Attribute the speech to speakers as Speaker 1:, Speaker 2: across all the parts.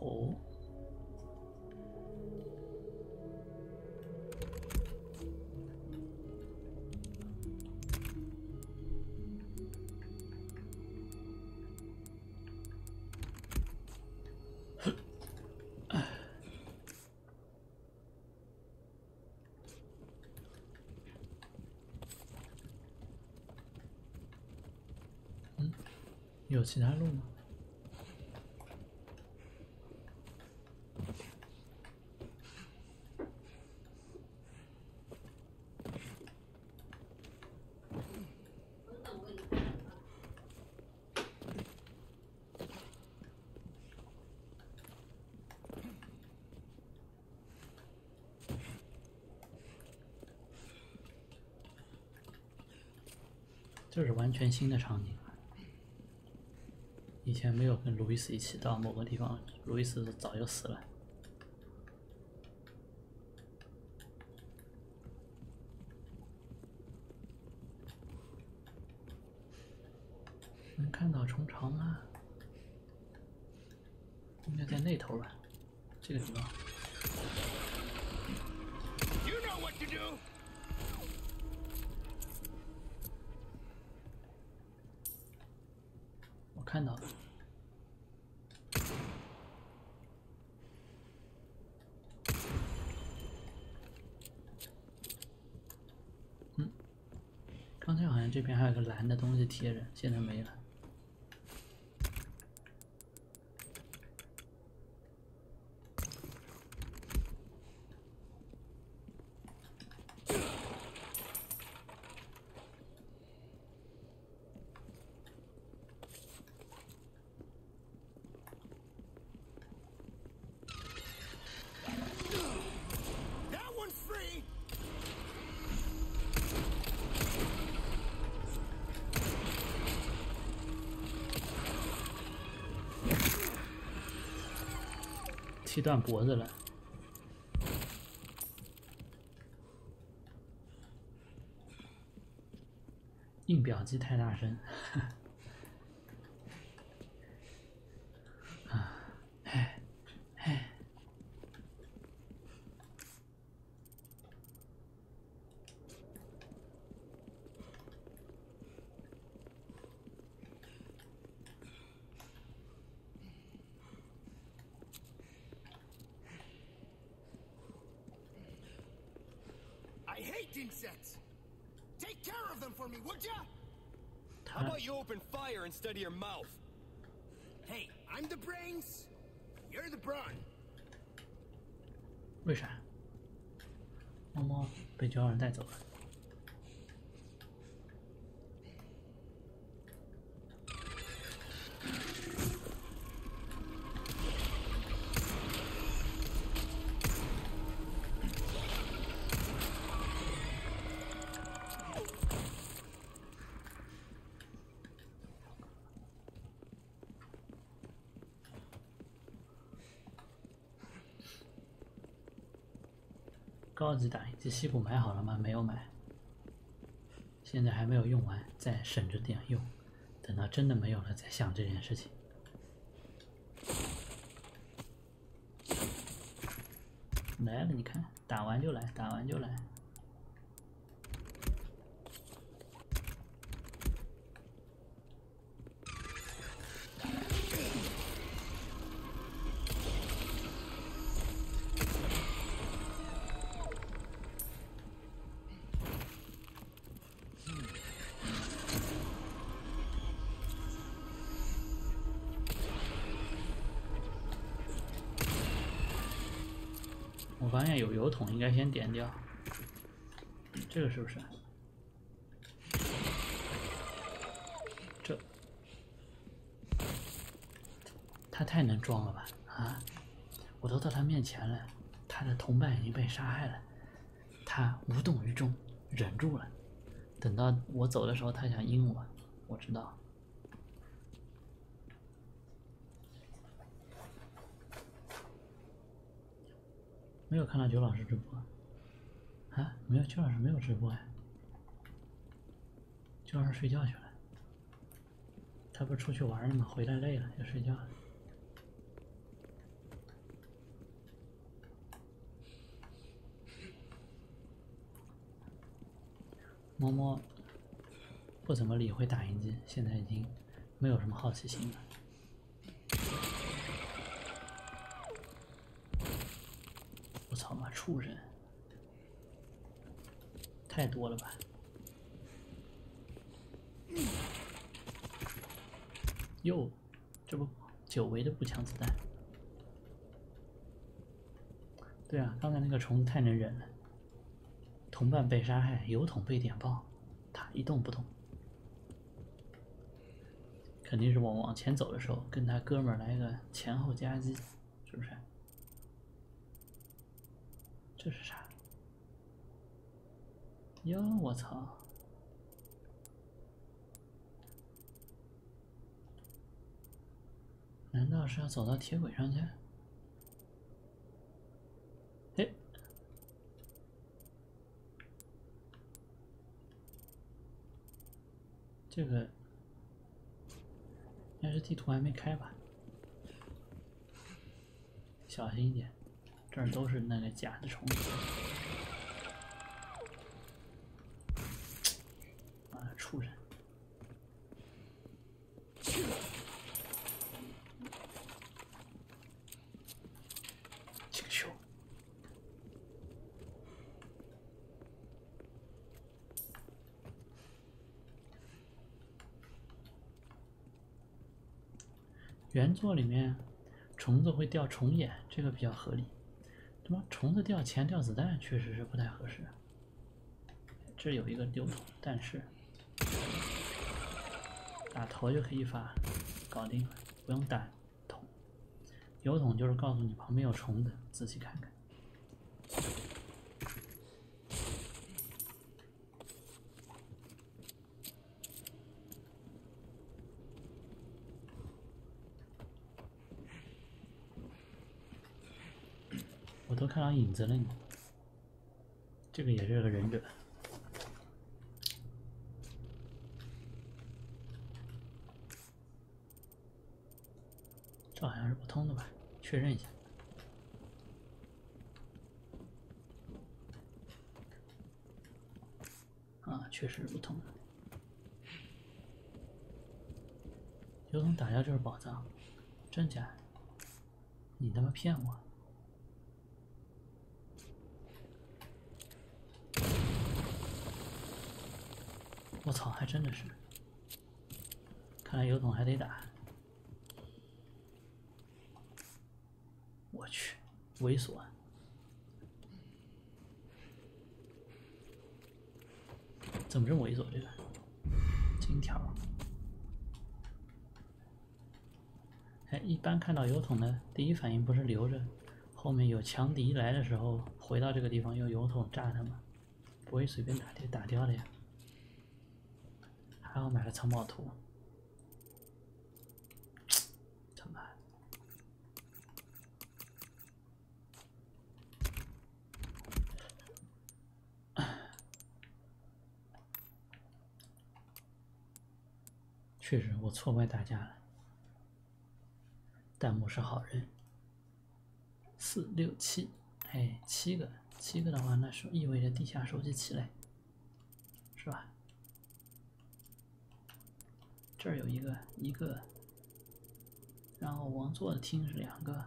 Speaker 1: 哦，嗯，有其他路吗？这是完全新的场景，以前没有跟路易斯一起到某个地方，路易斯早就死了。能看到虫巢吗？应该在那头吧，这个地方。
Speaker 2: You know what to do.
Speaker 1: 我看到了。嗯，刚才好像这边还有个蓝的东西贴着，现在没了。踢断脖子了。硬表机太大声。
Speaker 3: instead of your mouth?
Speaker 2: Hey, I'm the brains. You're the brawn.
Speaker 1: 为啥？猫猫被九号人带走了。 这西部买好了吗？没有买，现在还没有用完，再省着点用，等到真的没有了再想这件事情。来了，你看，打完就来，打完就来。桶，应该先点掉。这个是不是？这，他太能装了吧？啊！我都到他面前了，他的同伴已经被杀害了，他无动于衷，忍住了。等到我走的时候，他想阴我，我知道。没有看到九老师直播啊？没有九老师没有直播呀？九老师睡觉去了。他不是出去玩了吗？回来累了要睡觉了。摸摸不怎么理会打印机现在已经没有什么好奇心了。操妈，畜生！太多了吧？哟，这不久违的步枪子弹。对啊，刚才那个虫子太能忍了。同伴被杀害，油桶被点爆，他一动不动。肯定是我往前走的时候，跟他哥们儿来个前后夹击，是不是？这是啥？哟，我操！难道是要走到铁轨上去？哎，这个应该是地图还没开吧？小心一点，这都是那个假的虫子。啊，畜生！这个球。原作里面，虫子会掉虫眼，这个比较合理。他妈虫子掉钱掉子弹，确实是不太合适。这有一个油桶，但是打头就可以发，搞定了，不用打桶。油桶就是告诉你旁边有虫子，仔细看看。我都看到影子了你，这个也是个忍者。这好像是不通的吧？确认一下。啊，确实是不通的。油桶打掉就是宝藏，真假？你他妈骗我！我操，还真的是。看来油桶还得打。我去，猥琐。怎么这么猥琐？这个金条。哎，一般看到油桶的第一反应不是留着，后面有强敌来的时候回到这个地方用油桶炸他吗？不会随便打掉打掉的呀。还好买了藏宝图。他妈！确实，我错怪大家了。弹幕是好人。四六七，哎，七个，七个的话，那是意味着地下收集起来，是吧？这儿有一个，一个，然后王座的厅是两个，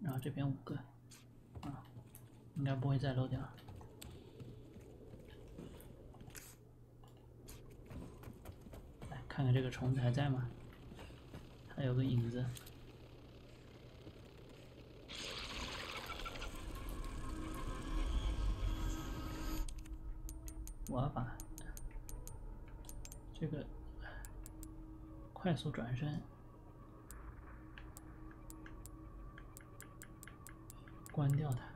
Speaker 1: 然后这边五个，啊，应该不会再漏掉。来看看这个虫子还在吗？还有个影子。我要把这个快速转身关掉它。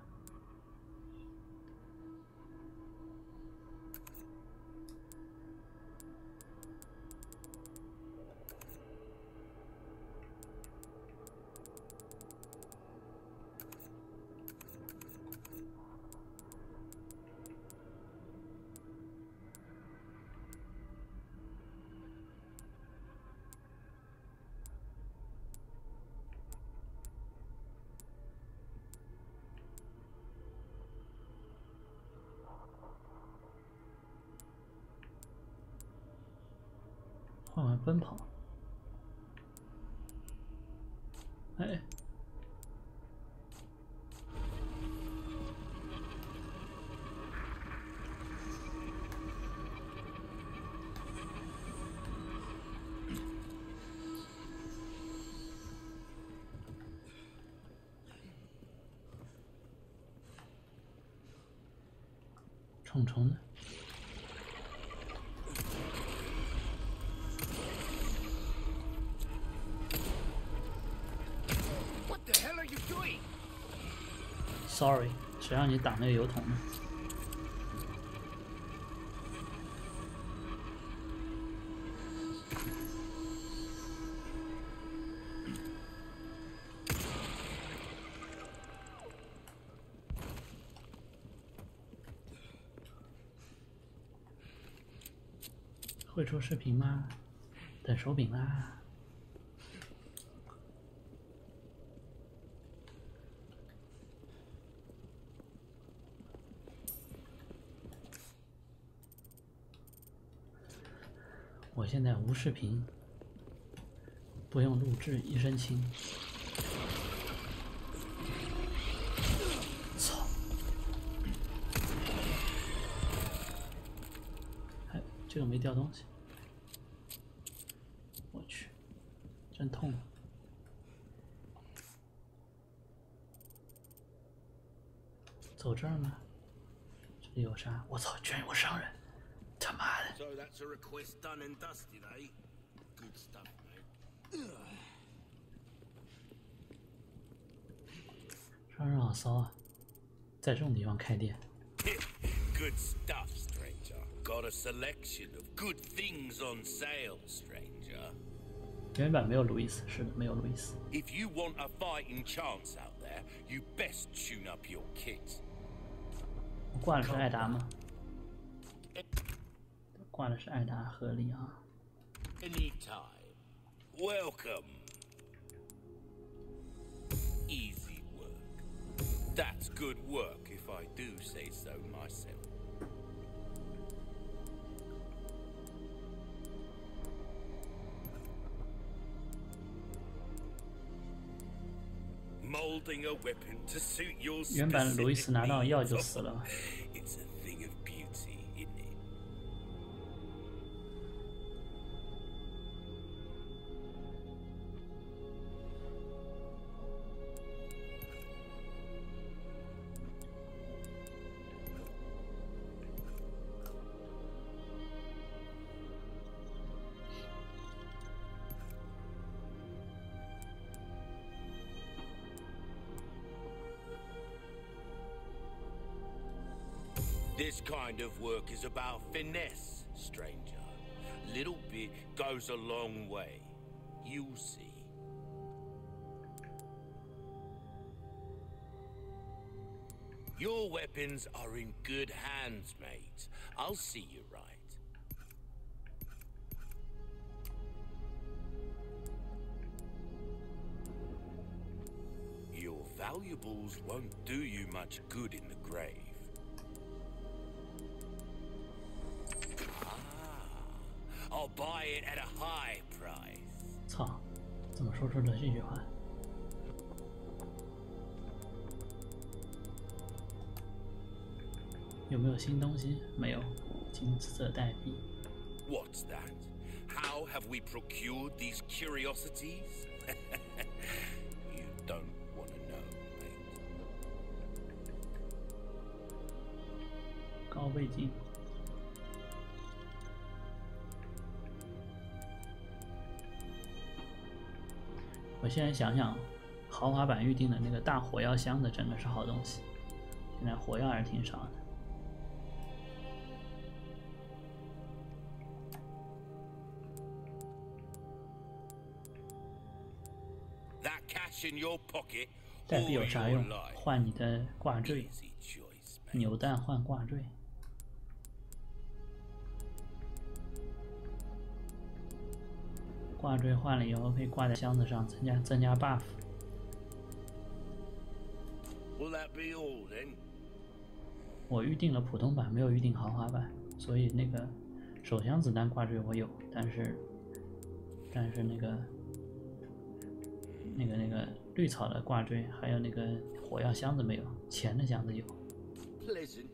Speaker 1: 虫虫呢
Speaker 2: ？What the hell are you doing?
Speaker 1: Sorry，谁让你打那个油桶呢？出视频吗？等手柄啦！我现在无视频，不用录制，一身轻。操！哎，这个没掉东西。我去，真痛啊！走这儿吗？我操，居然有个商人！他妈的
Speaker 3: eh?
Speaker 1: 商人好骚啊，在这种地方开店
Speaker 3: ，Good stuff, stranger. Got a selection of good things on sale, stranger.
Speaker 1: 原版没有路易斯，是的，没有路易斯。
Speaker 3: If you want a fighting chance out there, you best tune up your kit.
Speaker 1: 我挂的是艾达吗？挂的是艾达和里昂。
Speaker 3: Anytime. Welcome. Easy work. That's good work if I do say so myself.
Speaker 1: 原版路易斯拿到药就死了。
Speaker 3: Kind of work is about finesse, stranger. Little bit goes a long way. You'll see. Your weapons are in good hands, mate. I'll see you right. Your valuables won't do you much good in the grave. buy it at a high price.
Speaker 1: 操，怎么说出了这句话？有没有新东西？没有，金色代币。
Speaker 3: What's that? How have we procured these curiosities? you don't want to know, mate.
Speaker 1: 高倍镜。 我现在想想，豪华版预定的那个大火药箱子真的是好东西，现在火药还是挺少的。
Speaker 3: That cash in your pocket
Speaker 1: 代币有啥用.换你的挂坠.扭蛋换挂坠。挂坠换了以后可以挂在箱子上，增加增加 buff。
Speaker 3: Will that be all then?
Speaker 1: 我预定了普通版，没有预定豪华版，所以那个手枪子弹挂坠我有，但是但是那个那个那个绿草的挂坠，还有那个火药箱子没有，钱的箱子有。
Speaker 3: Pleasant.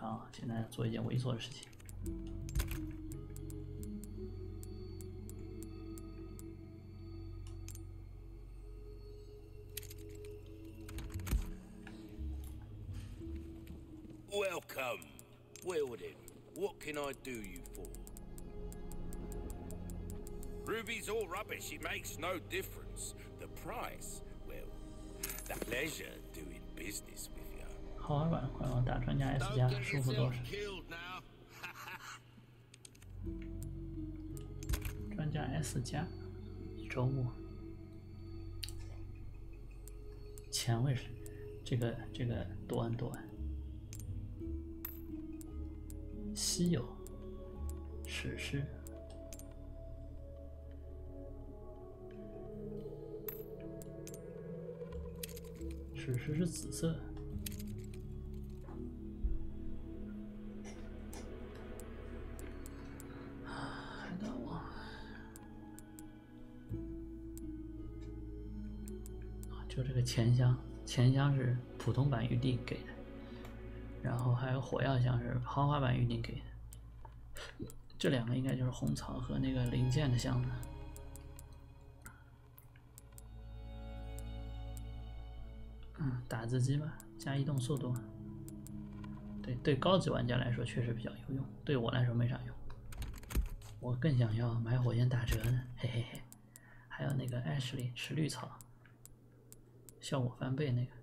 Speaker 1: 看啊，现在做一件猥琐的事情。
Speaker 3: Welcome, Wilden. What can I do you for? Ruby's all rubbish. It makes no difference. The price, well, the pleasure doing business with
Speaker 1: 好玩版快往打专家 S 加舒服多少？专家 S 加周末。前卫是这个这个多恩多恩稀有。史诗。史诗是紫色钱箱，钱箱是普通版预定给的，然后还有火药箱是豪华版预定给的。这两个应该就是红草和那个零件的箱子。嗯，打字机吧，加移动速度。对对，高级玩家来说确实比较有用，对我来说没啥用。我更想要买火箭打折呢，嘿嘿嘿。还有那个 Ashley 吃绿草，效果翻倍那个。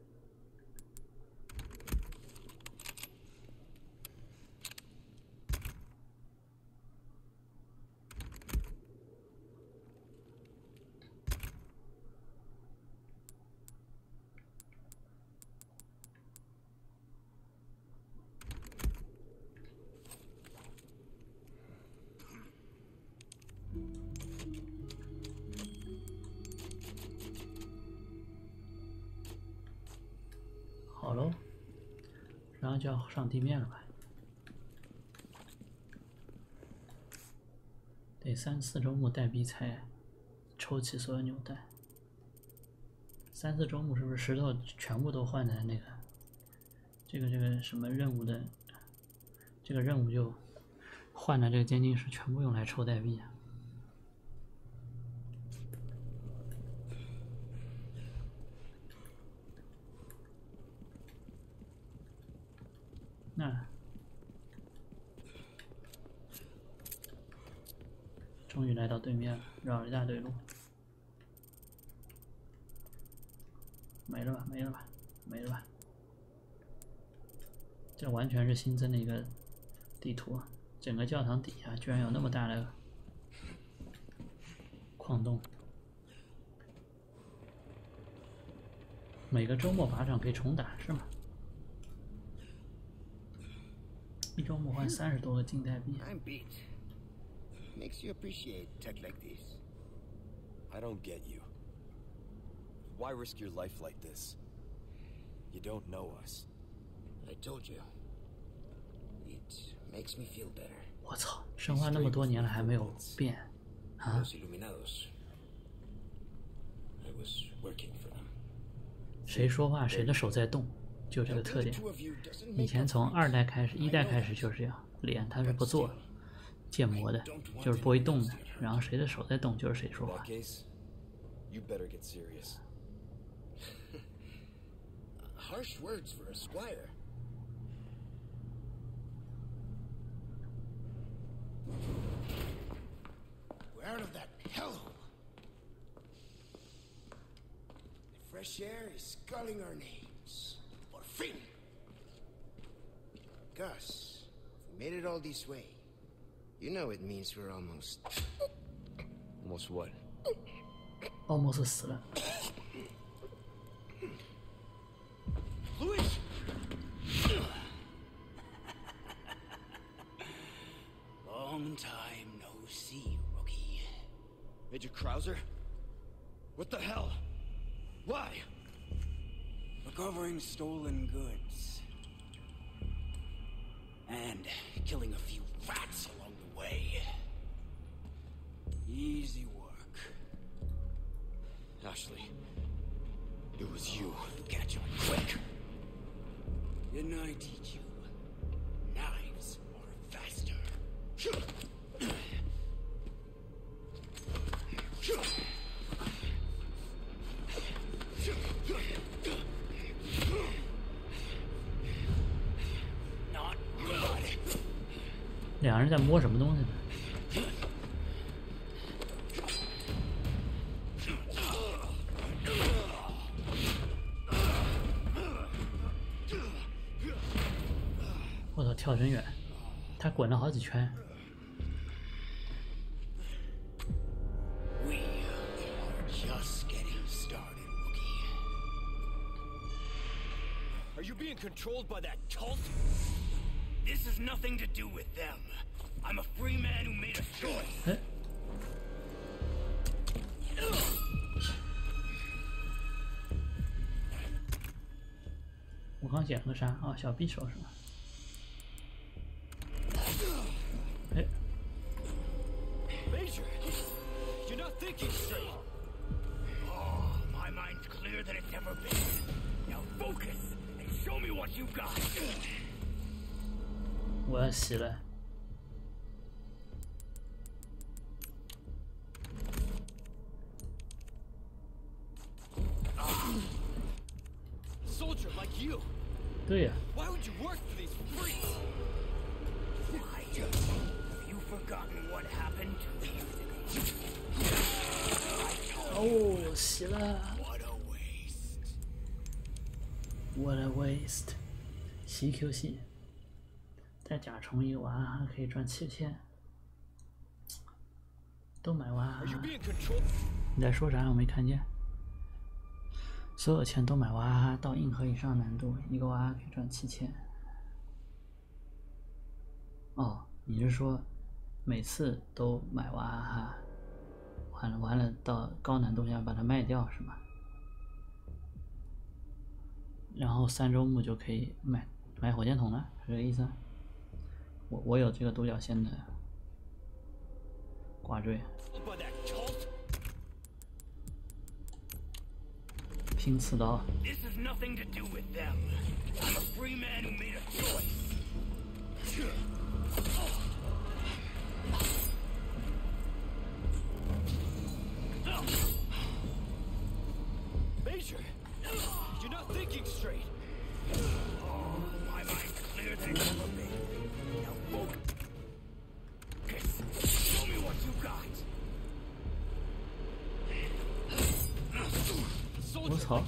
Speaker 1: 上地面了吧？得三四周目代币才抽起所有纽带。三四周目是不是石头全部都换在那个这个这个什么任务的这个任务就换的这个监禁石全部用来抽代币啊？那终于来对面，绕一大堆路，没了吧？没了吧？没了吧？这完全是新增的一个地图啊！整个教堂底下居然有那么大的矿洞，每个周末靶场可以重打是吗？一周末换三十多个金代币，
Speaker 2: Makes you appreciate tech like this.
Speaker 4: I don't get you. Why risk your life like this? You don't know us.
Speaker 2: I told you. It makes me feel better.
Speaker 1: 我操，生化那么多年了还没有变啊
Speaker 2: ！Los Iluminados. I was working for them.
Speaker 1: 谁说话谁的手在动，就这个特点
Speaker 2: the。two of you doesn't
Speaker 1: 以前从二代开始，一代开始就是这样，脸它是不做建模的，就是不会动的，然后谁的手在动就是谁说
Speaker 4: In
Speaker 1: 话
Speaker 4: that。case, you better get serious.
Speaker 2: Harsh words for a squire. We're out of that hellhole. The fresh air is calling our names. Por fin. Gus, if we made it all this way, you know it means we're almost...
Speaker 4: Almost what?
Speaker 1: Almost ısıra.
Speaker 2: Louis! Long time no see, rookie.
Speaker 4: Major Krauser? What the hell? Why?
Speaker 2: Recovering stolen goods. And killing a few rats way.
Speaker 4: Easy work. Ashley, it was you.
Speaker 2: Catch up quick. Didn't I teach you? Knives are faster.
Speaker 1: 人在摸什么东西呢？我操，跳真远！他滚了好几圈。
Speaker 2: Just getting started, rookie.
Speaker 4: Are you being controlled by that cult?
Speaker 2: This has nothing to do with them. I'm a free man who made a choice.
Speaker 1: 哎，我刚捡了个啥啊？小匕首是吧？哎，
Speaker 4: Major, you're not thinking straight.
Speaker 2: Oh, my mind's clearer than it's ever been. Now focus and show me what you got.
Speaker 1: 我要洗了。
Speaker 2: Years ago?
Speaker 1: 哦，死了。
Speaker 2: What a waste.
Speaker 1: What a waste！洗 Q 系，带甲虫一个娃还可以赚七千，都买娃
Speaker 4: Are you being controlled?
Speaker 1: 你在说啥？我没看见。所有钱都买娃哈哈到硬核以上难度，一个娃哈哈可以赚七千。哦，你是说每次都买娃哈哈，完了完了到高难度要把它卖掉是吗？然后三周目就可以买买火箭筒了，是这个意思？我我有这个独角仙的挂坠。
Speaker 2: Made a choice.
Speaker 4: Major, you're not thinking straight. 好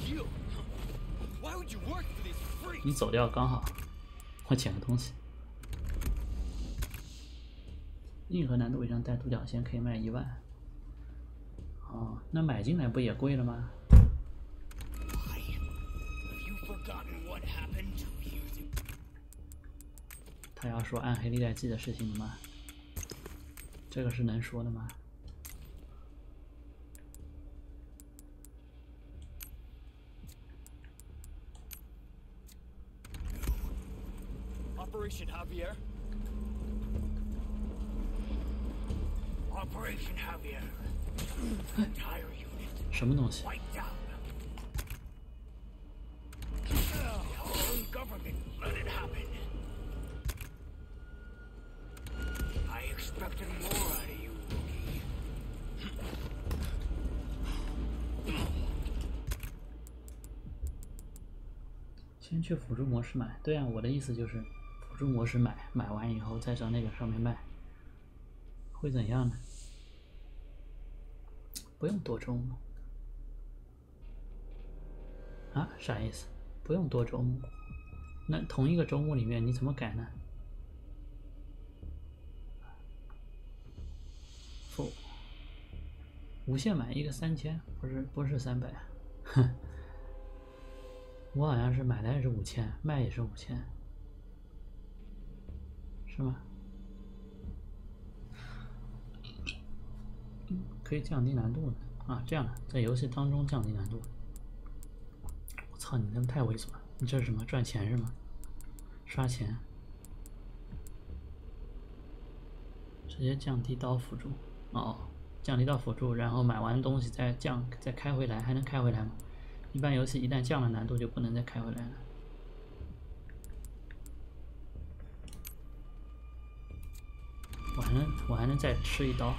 Speaker 1: 你走掉刚好，我捡个东西。硬核难度以上带独角仙可以卖一万。哦，那买进来不也贵了吗？他要说暗黑历代记的事情了吗？这个是能说的吗？
Speaker 4: Operation Javier?
Speaker 2: Operation Javier. Entire unit
Speaker 1: 什么东西
Speaker 2: government let it happen. I expected more out of you, rookie.
Speaker 1: 先去辅助模式买。对啊，我的意思就是辅中模式买，买完以后再上那个上面卖，会怎样呢？不用多周目啊？啥意思？不用多周目？那同一个周目里面你怎么改呢？不，无限买一个三千，不是不是三百，哼。我好像是买来也是五千，卖也是五千，是吧？可以降低难度的啊，这样的，在游戏当中降低难度。我操，你他妈太猥琐了！你这是什么赚钱是吗？刷钱，直
Speaker 2: 接降低刀辅助哦，降低到辅助，然后买完东西再降，再开回来，还能开回来吗？一般游戏一旦降了难度，就不能再开回来了。我还能我还能再吃一刀。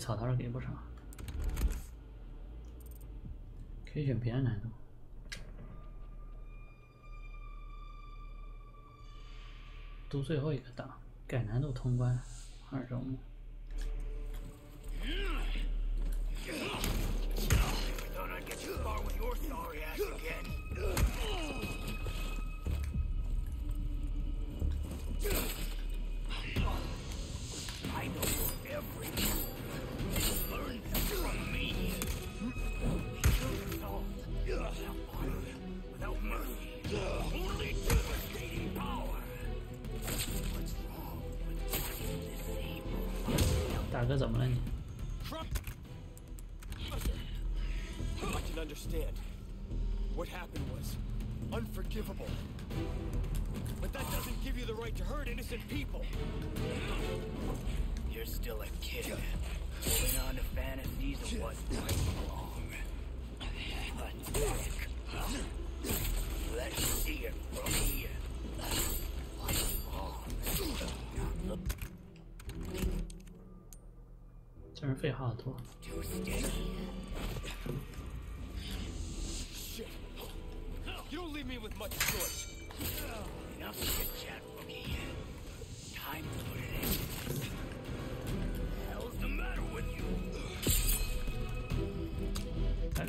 Speaker 2: 草堂给不上，可以选别的难度。读最后一个档，改难度通关，二周目。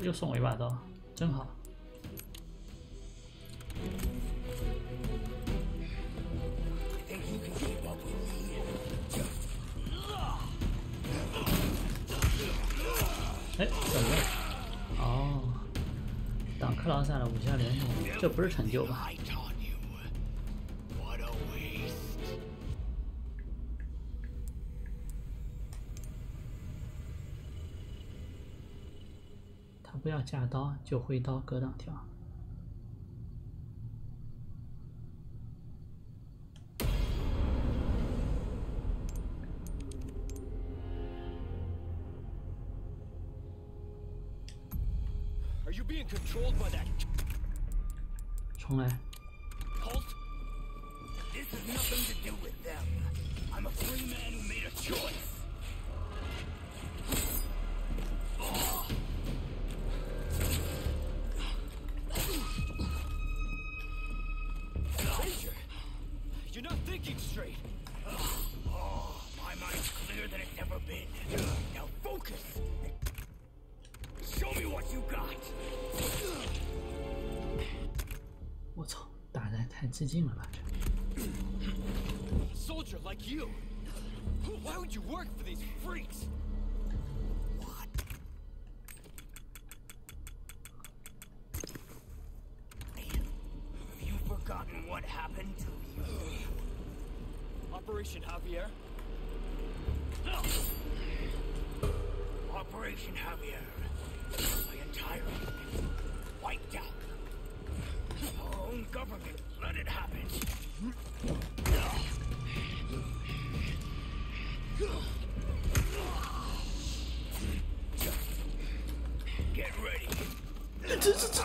Speaker 2: 又送我一把刀，真好。哎，怎么了？哦，挡克劳塞了，五下联动，这不是成就吧？不要架刀，就挥刀格挡跳。
Speaker 4: Are you being controlled by that?
Speaker 2: 重来。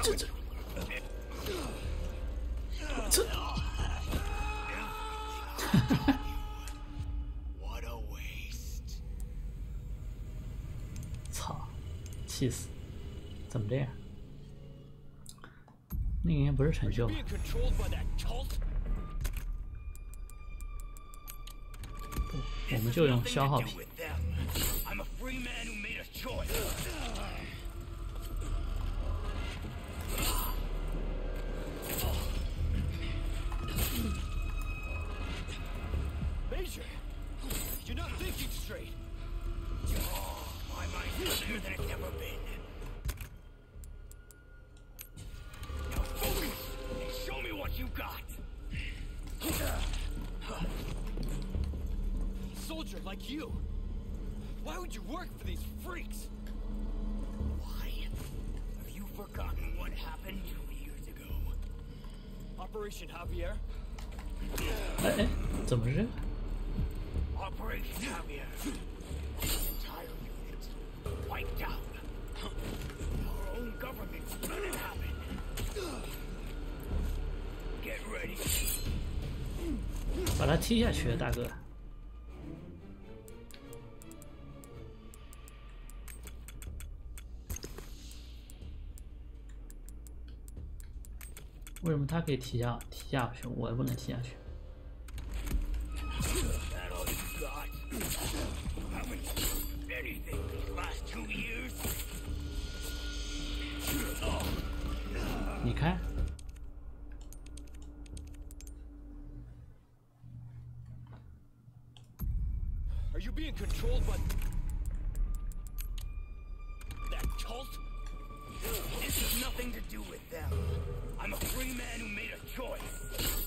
Speaker 2: 这这这！操，气死！怎么这样？那应该不是陈秀吧？
Speaker 4: 不，
Speaker 2: 我们就用消耗品。怎么
Speaker 1: 认？
Speaker 2: 把他踢下去大哥。为什么他可以提下提下去？我也不能踢下去。
Speaker 1: Haven't anything
Speaker 4: you being controlled by that cult?
Speaker 1: This has nothing to do with them. I'm a free man who made a choice.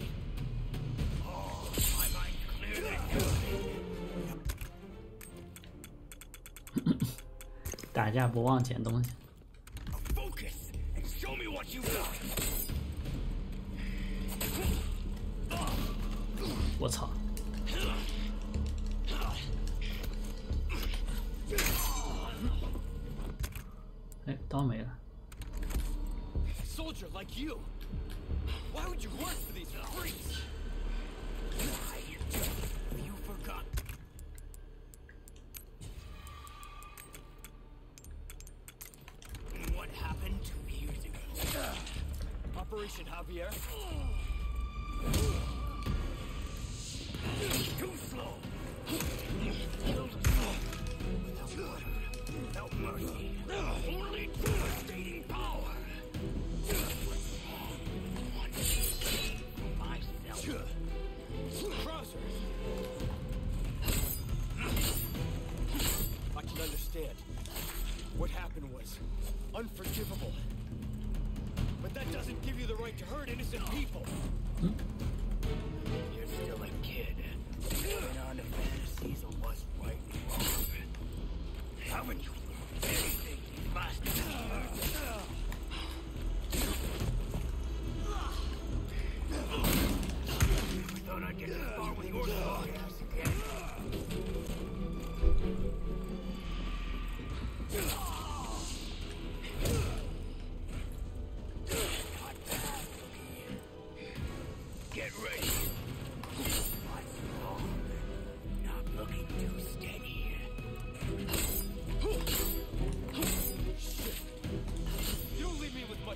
Speaker 2: 打架不忘捡东西。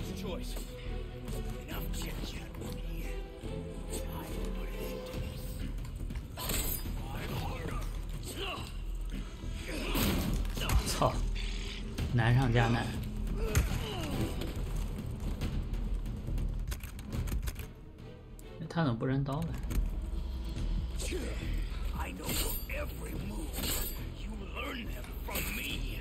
Speaker 1: It's a
Speaker 4: choice.
Speaker 1: Enough chit chat with me. Time to put an end to this. I'm harder.
Speaker 2: 操，难上加难。他怎么不扔刀呢
Speaker 1: ？I know your every move. You learn them from me.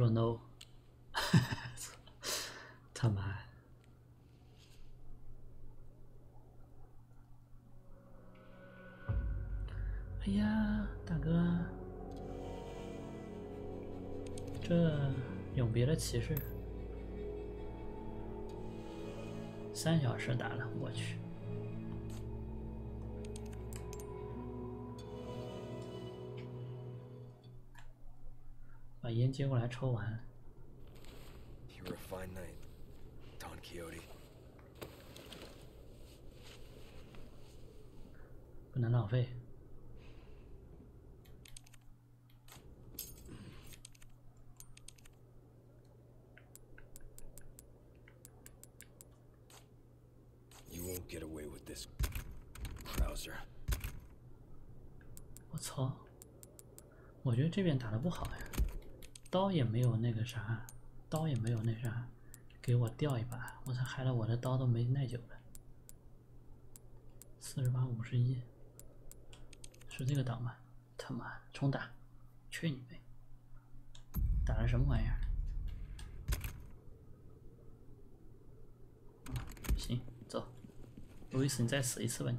Speaker 1: 说 no，他妈，哎呀，大哥，这永别的骑士，三小时打了，我去。接过来抽完
Speaker 4: ，You were a fine knight, Don Quixote.
Speaker 1: 不能浪费。
Speaker 4: You won't get away with this, Krauser.
Speaker 1: 我操！我觉得这边打的不好呀，刀也没有那个啥，刀也没有那啥，给我掉一把，我操，害得我的刀都没耐久了。四十八五十一，是这个档吧？他妈重打，去你妹！打的什么玩意儿？行，走，路易斯，你再死一次吧你。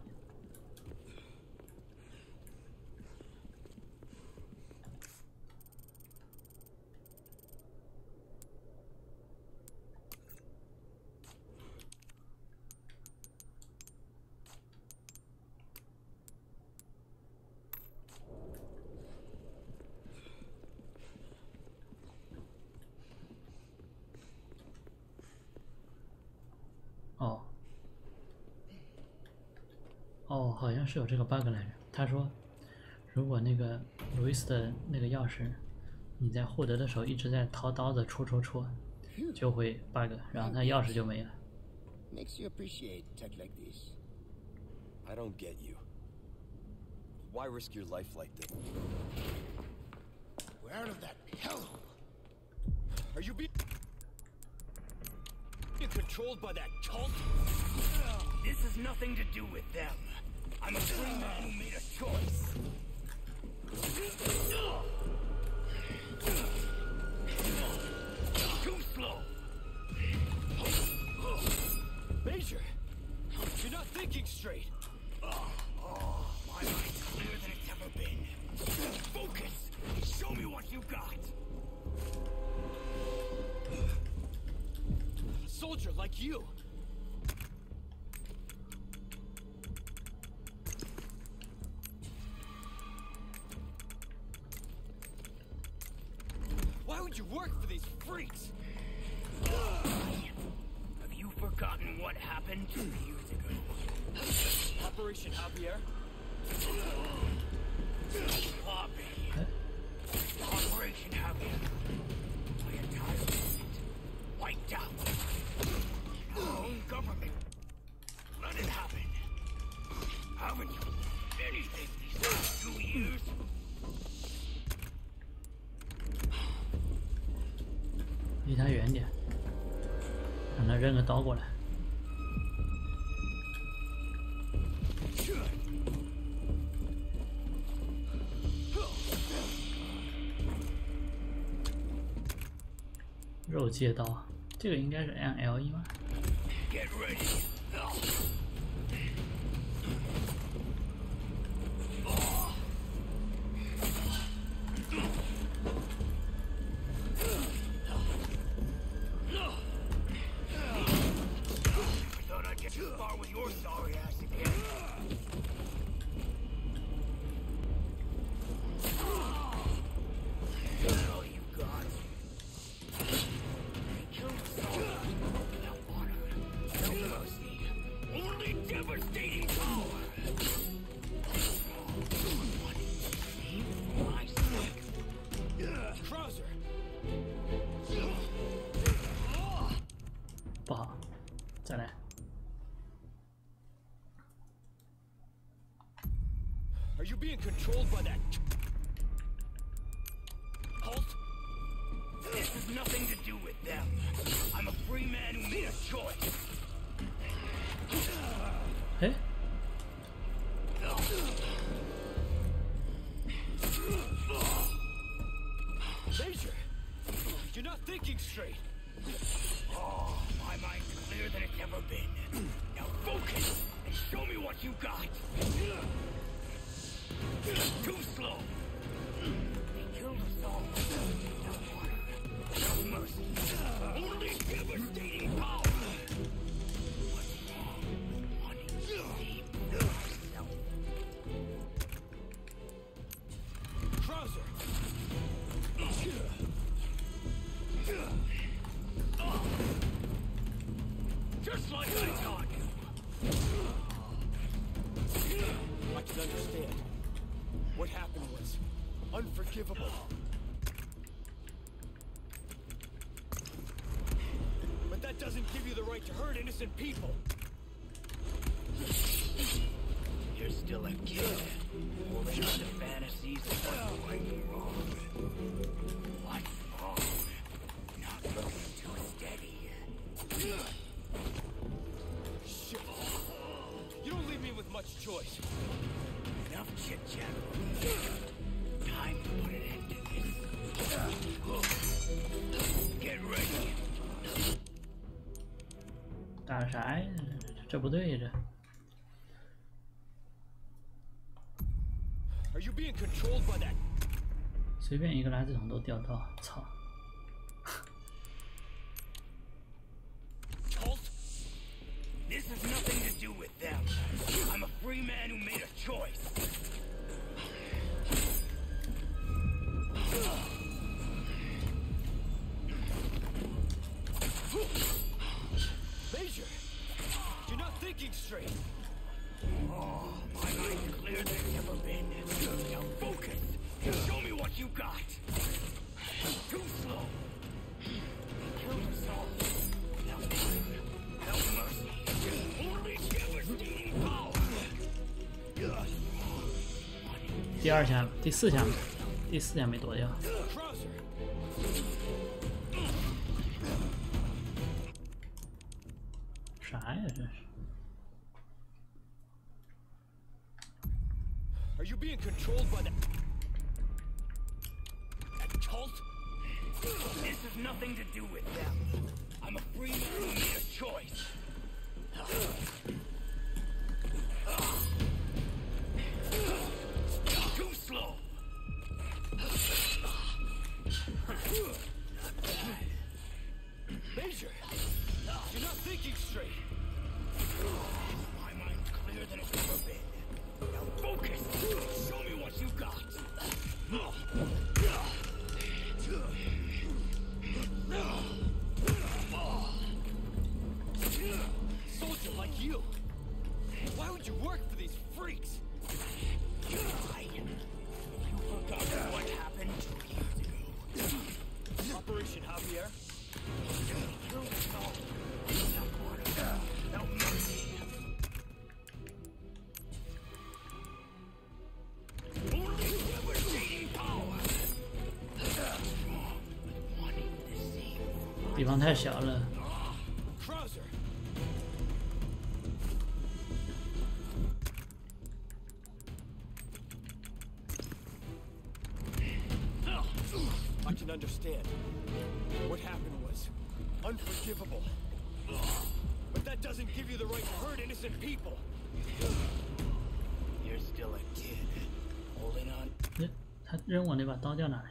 Speaker 1: 哦，哦，好像是有这个 bug 来着。他说，如果那个路易斯的那个钥匙，你在获得的时候一直在掏刀子戳戳戳，就会 bug，然后他钥匙就没了。
Speaker 2: Makes you appreciate tech like this.
Speaker 4: I don't get you. Why risk your life like this?
Speaker 2: We're out of that hellhole.
Speaker 4: Are you being being controlled by that cult?
Speaker 2: This has nothing to do with them. I'm a free man who made a choice. Too slow.
Speaker 4: Major! You're not thinking straight.
Speaker 2: Oh, my mind's clearer than it's ever been. Focus. Show me what you got.
Speaker 4: A soldier like you. Would you work for these freaks?
Speaker 2: Have you forgotten what happened two years ago?
Speaker 4: Operation Javier?
Speaker 2: Poppy. Operation Javier. My entire planet wiped out. Our own government.
Speaker 1: 刀过来。
Speaker 2: 肉戒刀，这个应该是 M L E 吗
Speaker 1: ？Get.
Speaker 4: being controlled by that people.
Speaker 2: 啥呀？这不对这。随便一个垃圾桶都掉到。第二下了第四下了第四下没躲掉。太小了。
Speaker 4: I can understand. What happened was unforgivable. But that doesn't give you the right to hurt innocent people.
Speaker 2: You're still a kid. Holding on.
Speaker 1: 他扔我那把刀掉哪
Speaker 2: 来？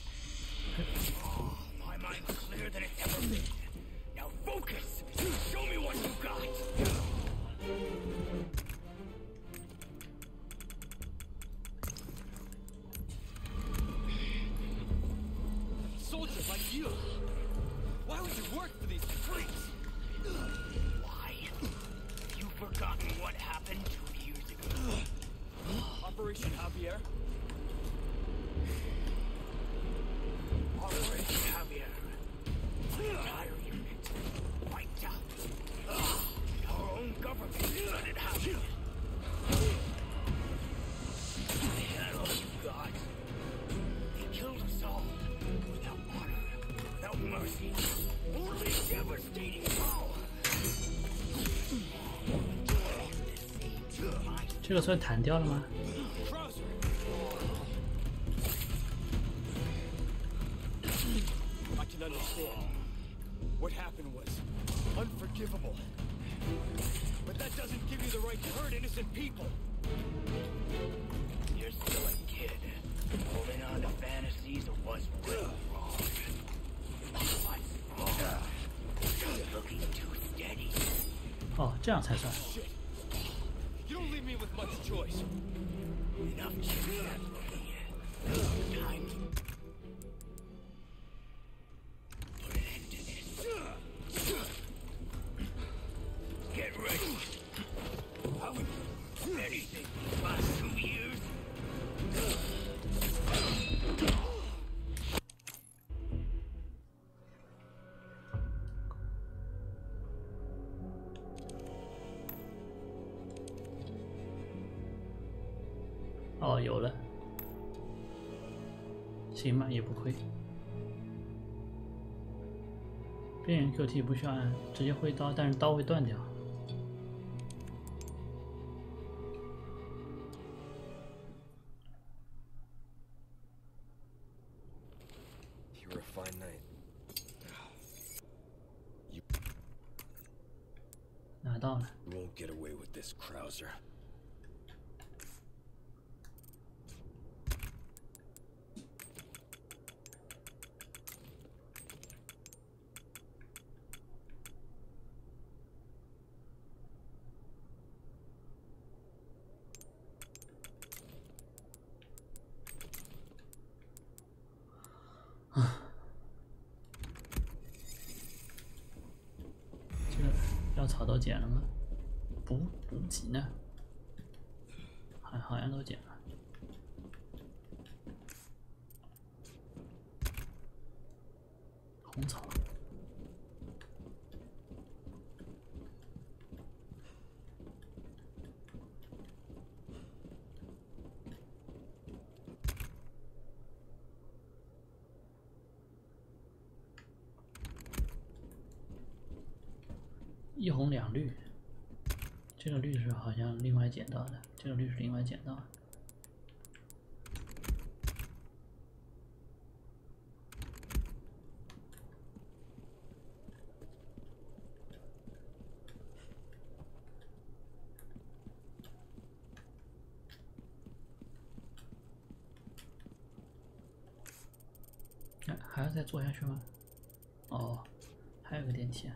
Speaker 1: 这个算弹掉了吗？哦这样才算。
Speaker 2: enough
Speaker 1: children. 有了行吧也不亏。边缘 qt 不需要按直接挥刀但是刀会断掉。补补给呢？好好像都捡了。红草一红两绿。这个绿是好像另外捡到的，这个绿是另外捡到的。哎，还要再做下去吗？哦，还有个电梯、啊。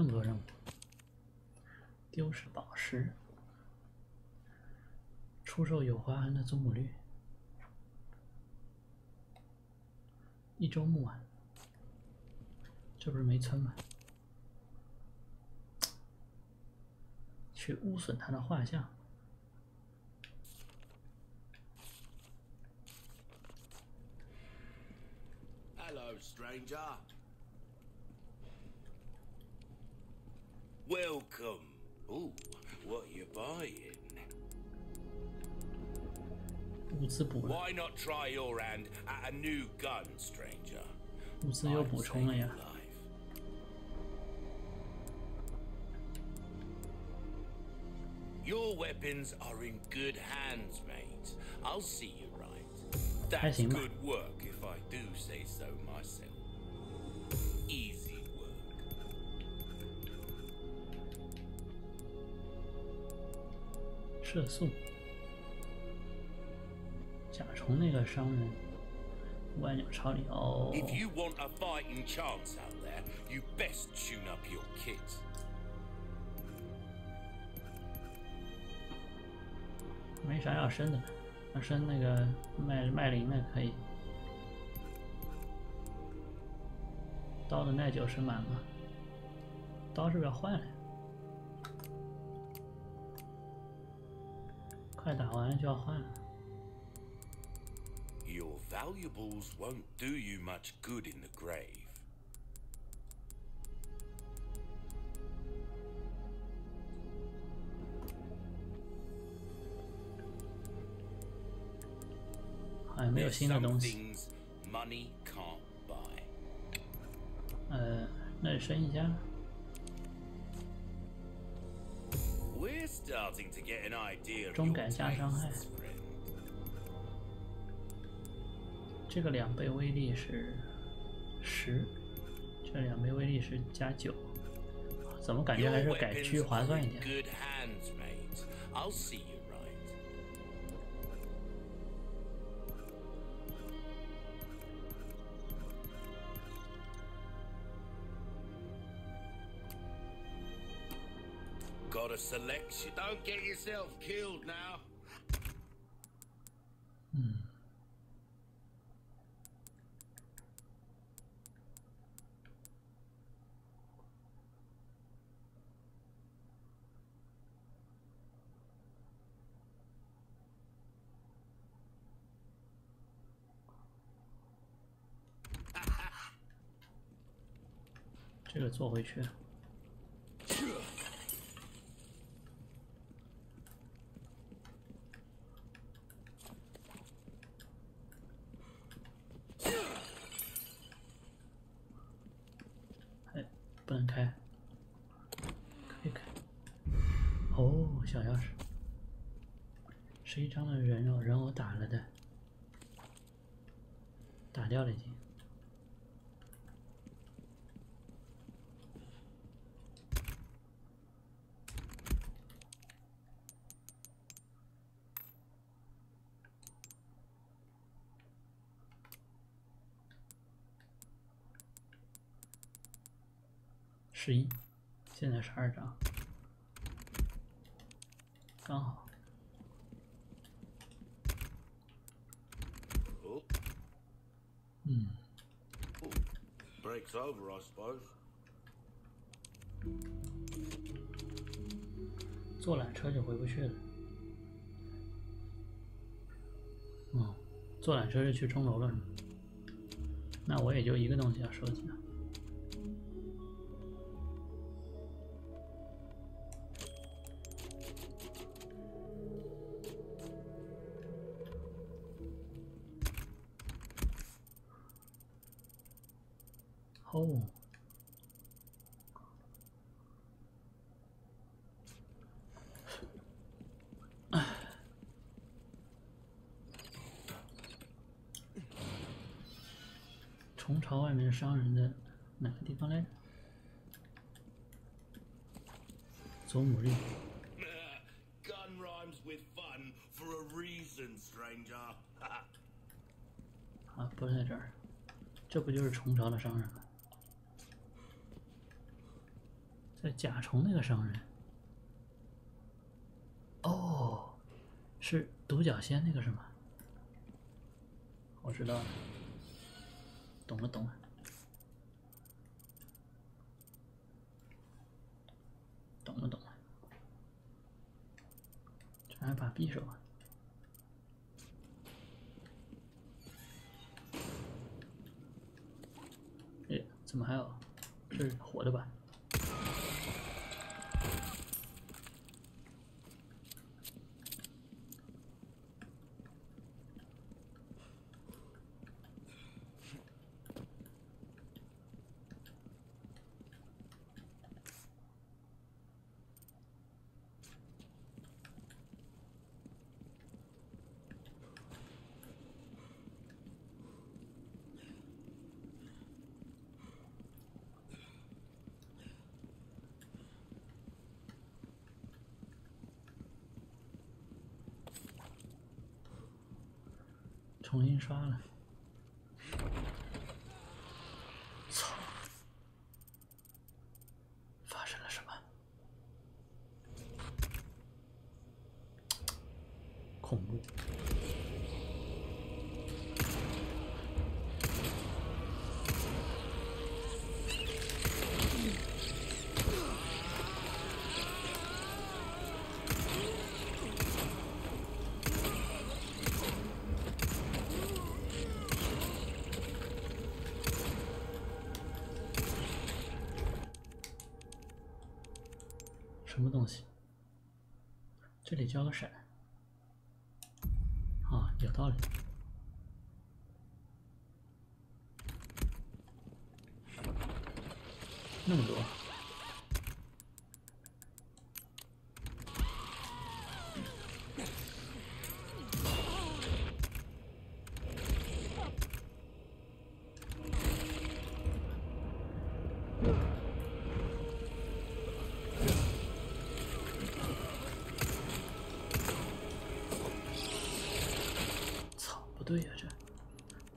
Speaker 1: 那么多任务，丢失宝石，出售有花痕的祖母绿，一周目啊，这不是没村吗？去污损他的画像
Speaker 3: ，Hello, stranger. Welcome. Ooh, what you buying?
Speaker 1: 物资补了，
Speaker 3: Why not try your hand at a new gun, stranger?
Speaker 1: 物资又
Speaker 3: Might
Speaker 1: 补
Speaker 3: save
Speaker 1: 充了
Speaker 3: your
Speaker 1: 呀。
Speaker 3: life. Your weapons are in good hands, mate. I'll see you right. That's
Speaker 1: 行吧。
Speaker 3: good work, if I do say so myself. Easy
Speaker 1: 射速，甲虫那个商人，万鸟朝里哦
Speaker 3: ，If you want a fighting chance out there, you best tune up your kit.
Speaker 1: 没啥要升的，要升那个麦麦林的可以。刀的耐久是满了，刀是不是要换了呀？快打完就要换了。
Speaker 3: Your valuables won't do you much good in the grave.
Speaker 1: 好像没有
Speaker 3: There's
Speaker 1: 新的
Speaker 3: some
Speaker 1: 东西。
Speaker 3: things money can't buy.
Speaker 1: 呃，那升一下， 中改加伤害.这个两倍威力是十，这两倍威力是加九，怎么感觉还是改区划算一点？
Speaker 3: selection. Don't get yourself killed now.
Speaker 1: 这个做回去。 是一张的人偶，人偶打了的，打掉了已经。十一，现在十二张，刚好。
Speaker 3: Oh.
Speaker 1: Hmm.
Speaker 3: Oh, Break's over, I suppose.
Speaker 1: 坐缆车就回不去了。哦，坐缆车是去钟楼了？那我也就一个东西要收集了。虫巢外面的商人的哪个地方来着？祖母绿。
Speaker 3: Gun rhymes with fun for a reason, stranger.
Speaker 1: 啊，不是在这儿，这不就是虫巢的商人吗？在甲虫那个商人。哦，是独角仙那个是吗？我知道了，懂了懂了。懂了懂了，这还把匕首啊！哎，怎么还有？这是活的吧？重新刷了。操！发生了什么？恐怖！什么东西？这里交个闪。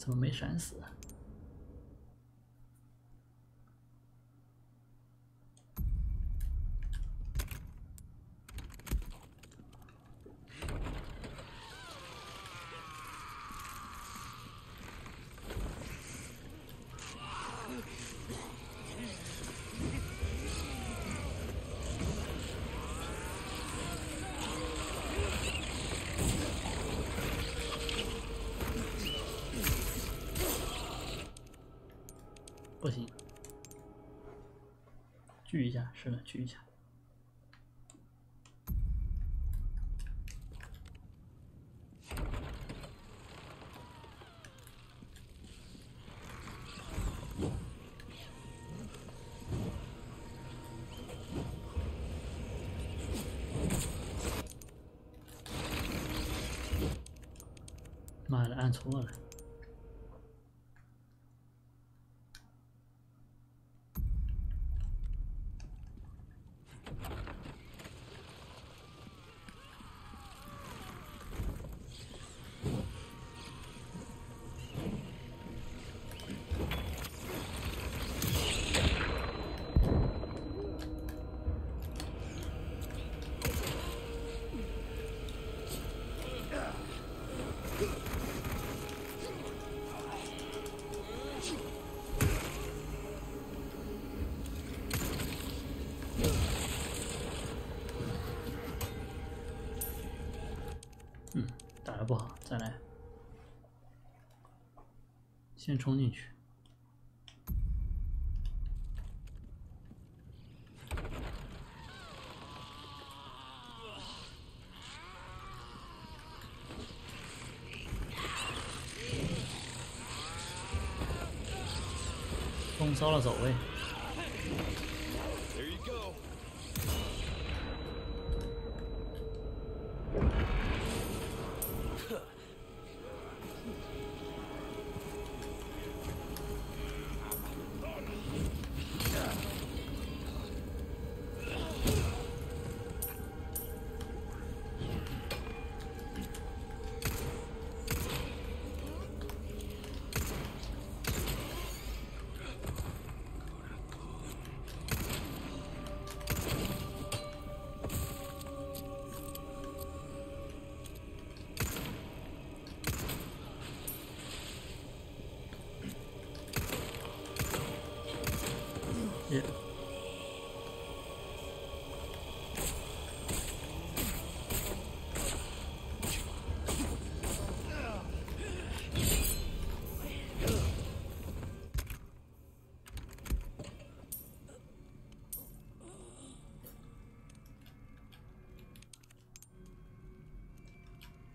Speaker 1: 怎么没闪死一下，是的，聚一下。妈的，按错了。再来。先冲进去。风骚了走位。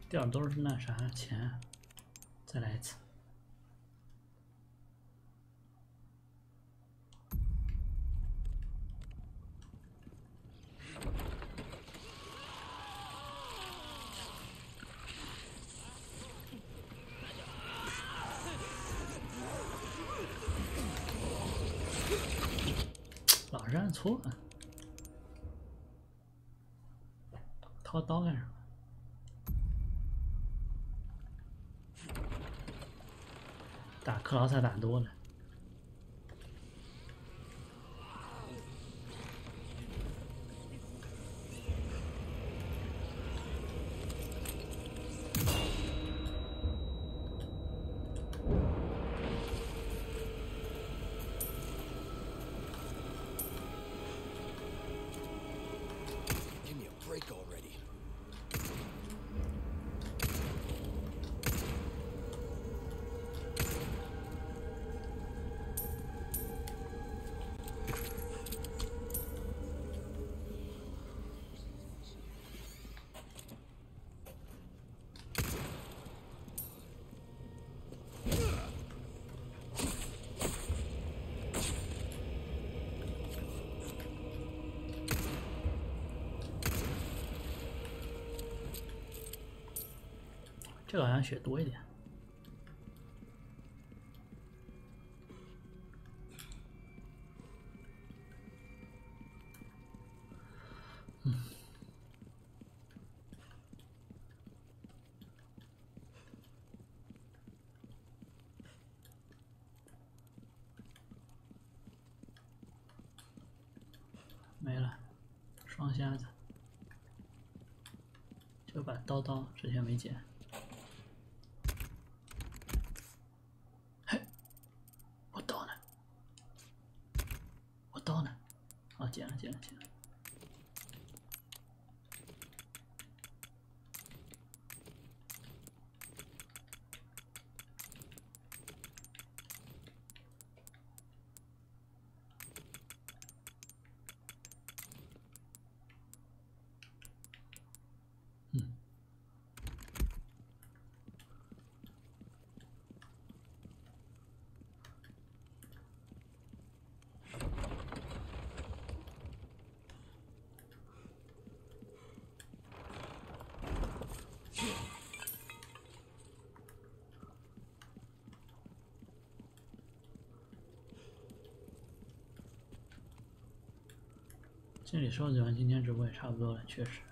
Speaker 1: 掉的都是那啥钱，再来一次。老是按错啊！掏刀干什么？打克劳塞打多了血多一点。没了，双瞎子，就把刀刀之前没捡。嘿，我刀呢？我刀呢？啊，捡这里收集：“完今天直播也差不多了，确实。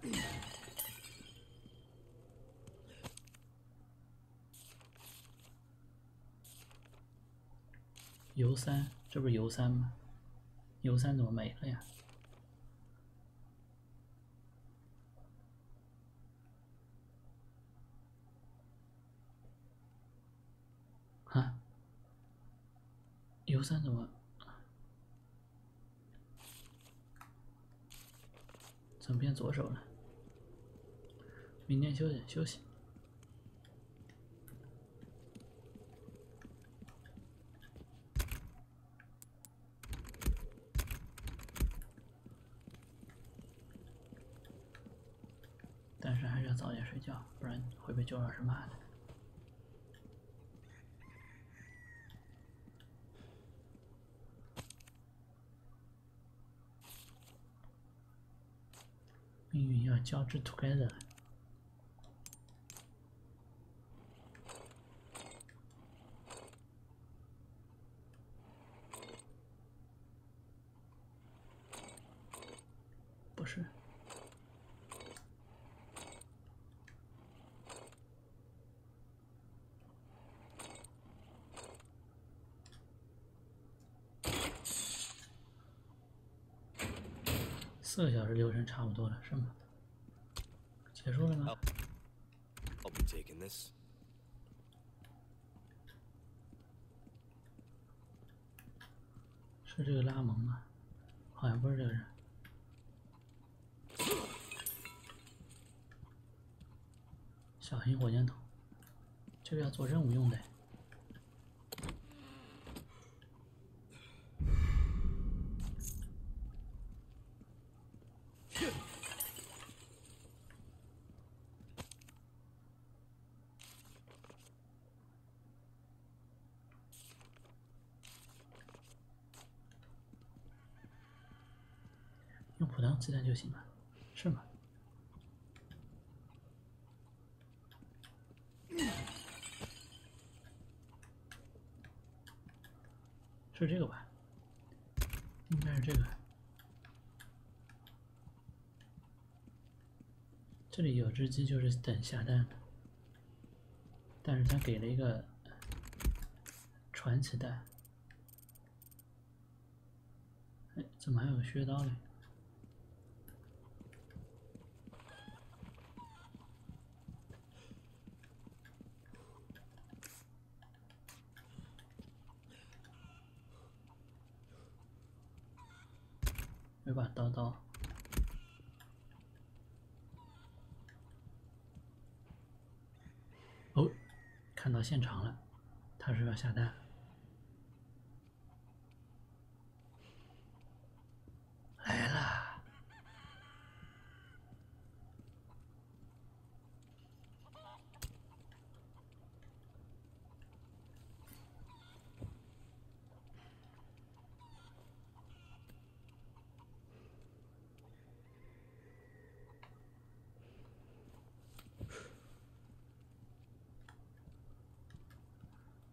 Speaker 1: 游三，这不是游三吗？游三怎么没了呀？啊？游三怎么？怎么变左手了？明天休息休息。但是还是要早点睡觉，不然会被周老师骂的。命运要交织 together。不是，四个小时流程差不多了，是吗？结束了吗？
Speaker 5: In this.
Speaker 1: 是这个拉蒙吗？好像不是这个人。小型火箭筒，这个要做任务用的。用普通子弹就行了，是吗？是这个吧？应该是这个。这里有只鸡就是等下蛋的，但是他给了一个传奇蛋。哎，怎么还有个削刀嘞？有把刀刀。哦，看到现场了，他是要下单。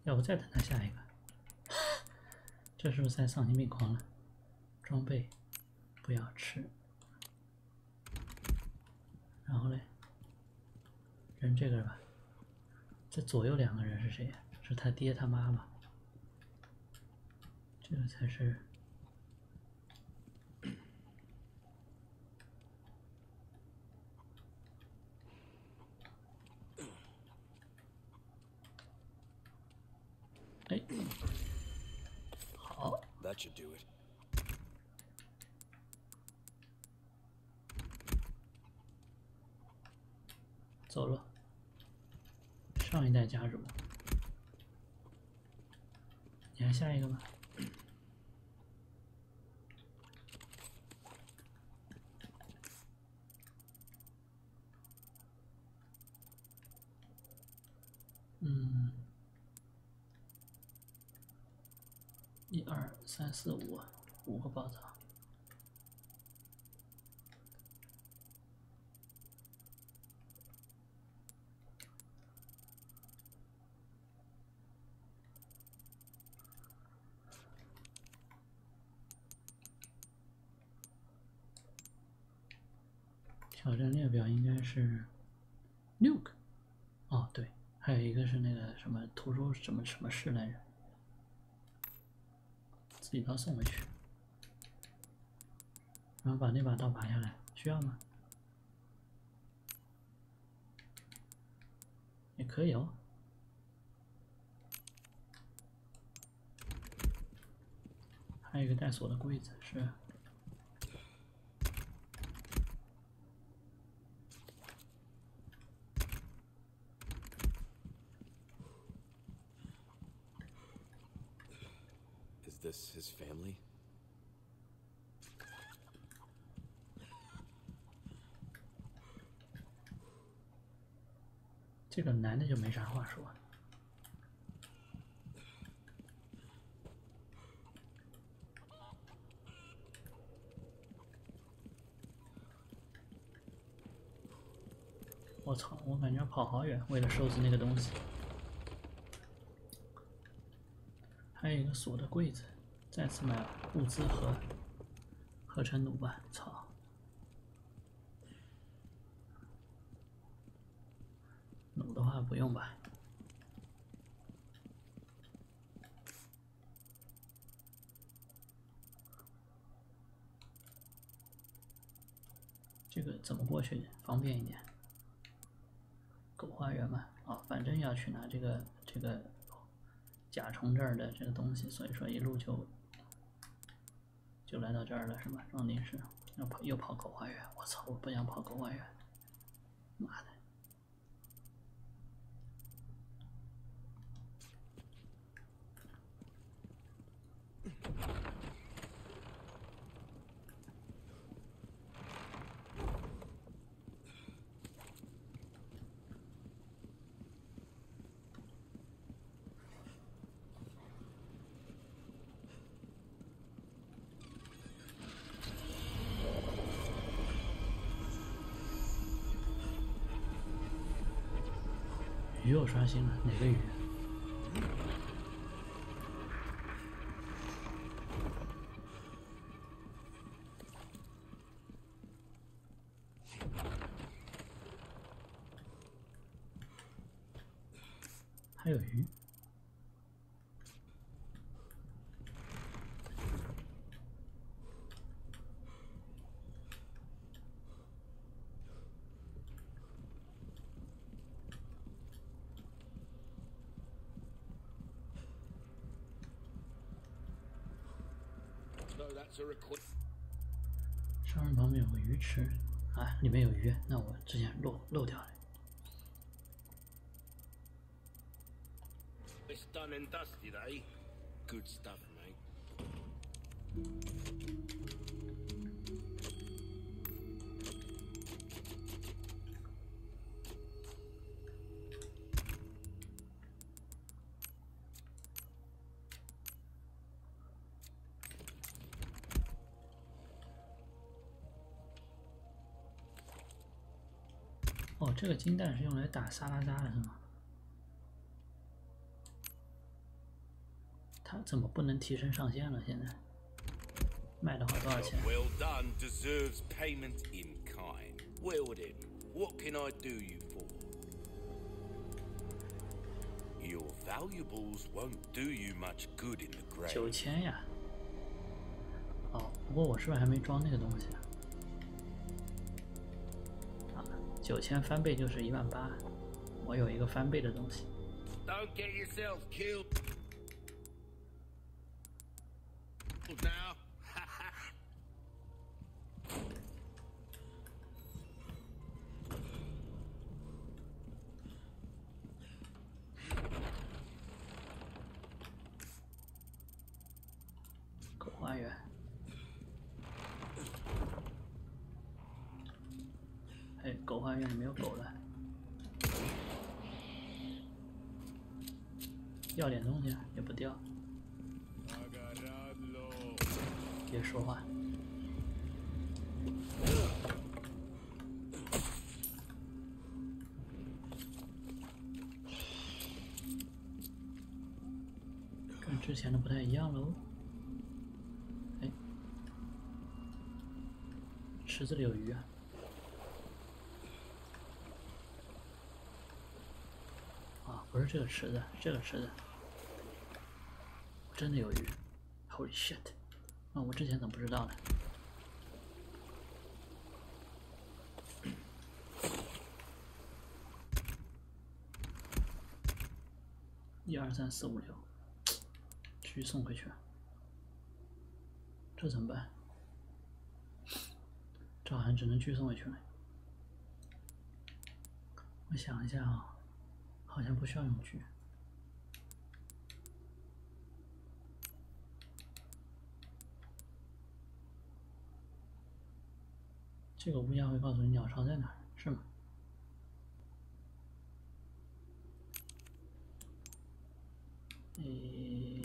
Speaker 1: 要不再等他下一个？这是不是在丧心病狂了？装备不要吃，然后嘞，扔这个吧。这左右两个人是谁呀？是他爹他妈吗？这个才是。哎，好，
Speaker 5: That should do it.
Speaker 1: 走了。上一代家主，你还下一个吧？嗯，一二三四五，五个宝藏。挑战列表应该是 Nuke，哦对，还有一个是那个什么图书什么什么室来着，自己刀送回去，然后把那把刀拔下来，需要吗？也可以哦。还有一个带锁的柜子是。
Speaker 5: Is this his family?
Speaker 1: 这个男的就没啥话说。我操！我感觉跑好远，为了收拾那个东西。还有一个锁的柜子，再次买物资和合成弩吧。操！弩的话不用吧。这个怎么过去方便一点？狗花园嘛，啊，反正要去拿这个这个甲虫这儿的这个东西，所以说一路就来到这儿了，是吧？让临时要跑又跑狗花园，我操！我不想跑狗花园，妈的！鱼又刷新了，哪个鱼有鱼。
Speaker 3: So that's a request.
Speaker 1: 商人旁边有个鱼池，啊，里面有鱼，那我之前漏漏掉了。
Speaker 3: It's done and dusted, eh? Good stuff, mate.
Speaker 1: 这个金蛋是用来打沙拉渣的是吗？它怎么不能提升上限了？现在卖的话多少钱
Speaker 3: ？Well done deserves payment in kind. Well then, what can I do you for? Your valuables won't do you much good in the grave.
Speaker 1: 千呀！哦，不过我是不是还没装那个东西啊？九千翻倍就是一万八，我有一个翻倍的东西。
Speaker 3: Don't get yourself killed.
Speaker 1: 之前的不太一样喽。哎，池子里有鱼啊！啊，不是这个池子，这个池子真的有鱼！Holy shit！那我之前怎么不知道呢？一二三四五六，继续送回去。这怎么办？这好像只能继续送回去了。我想一下啊，好像不需要用具。这个乌鸦会告诉你鸟巢在哪儿，是吗？诶，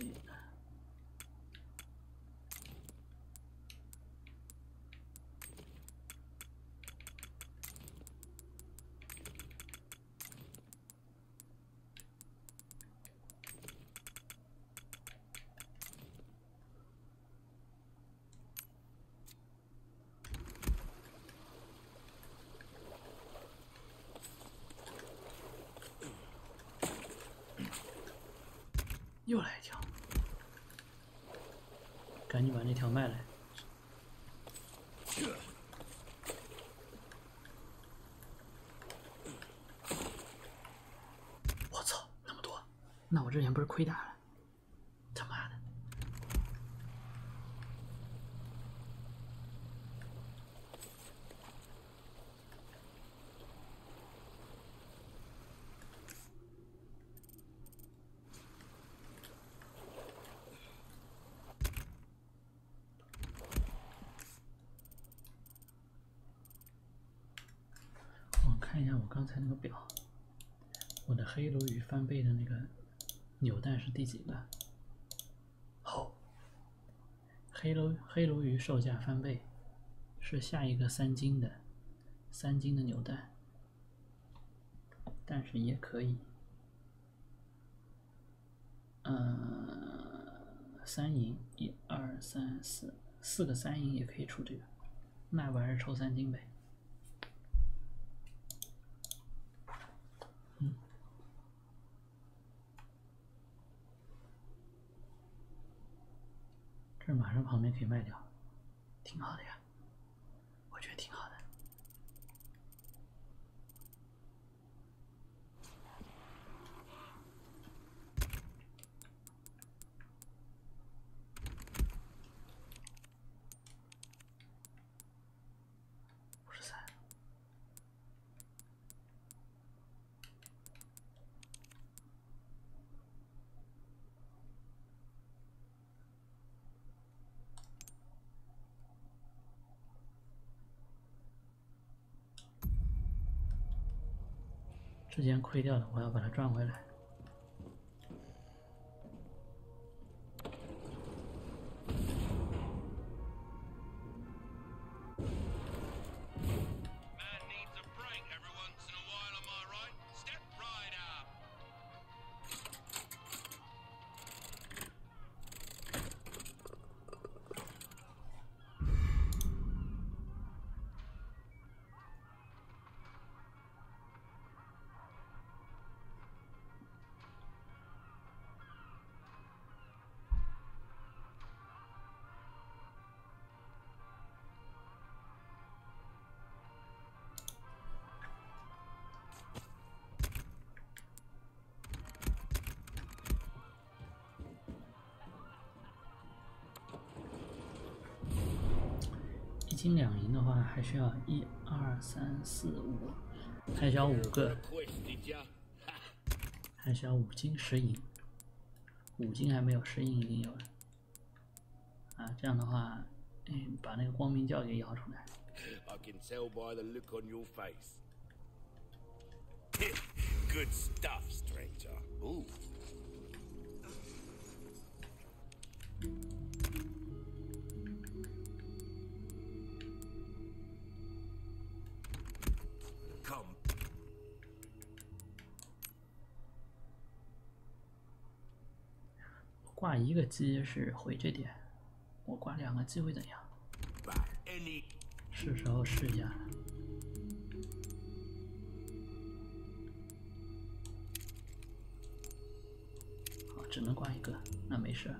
Speaker 1: 又来一条，赶紧把那条卖了。我操，那么多！那我之前不是亏大了？他妈的！我刚才那个表，我的黑鲈鱼翻倍的那个扭蛋是第几个？哦，黑鲈黑鲈鱼售价翻倍，是下一个三金的三金的扭蛋，但是也可以，呃，三银一二三四四个三银也可以出这个，那不还是抽三金呗？这马上旁边可以卖掉，挺好的呀，我觉得挺好的。五十三，之前亏掉的，我要把它赚回来。还需要一二三四五还需要五个还需要五金十银五金还没有十银已经有了。啊这样的话嗯把那个光明教给摇出来。
Speaker 3: Good stuff stranger.
Speaker 1: 一个鸡是回这点，我挂两个鸡会怎样？是时候试一下了。好，只能挂一个，那没事。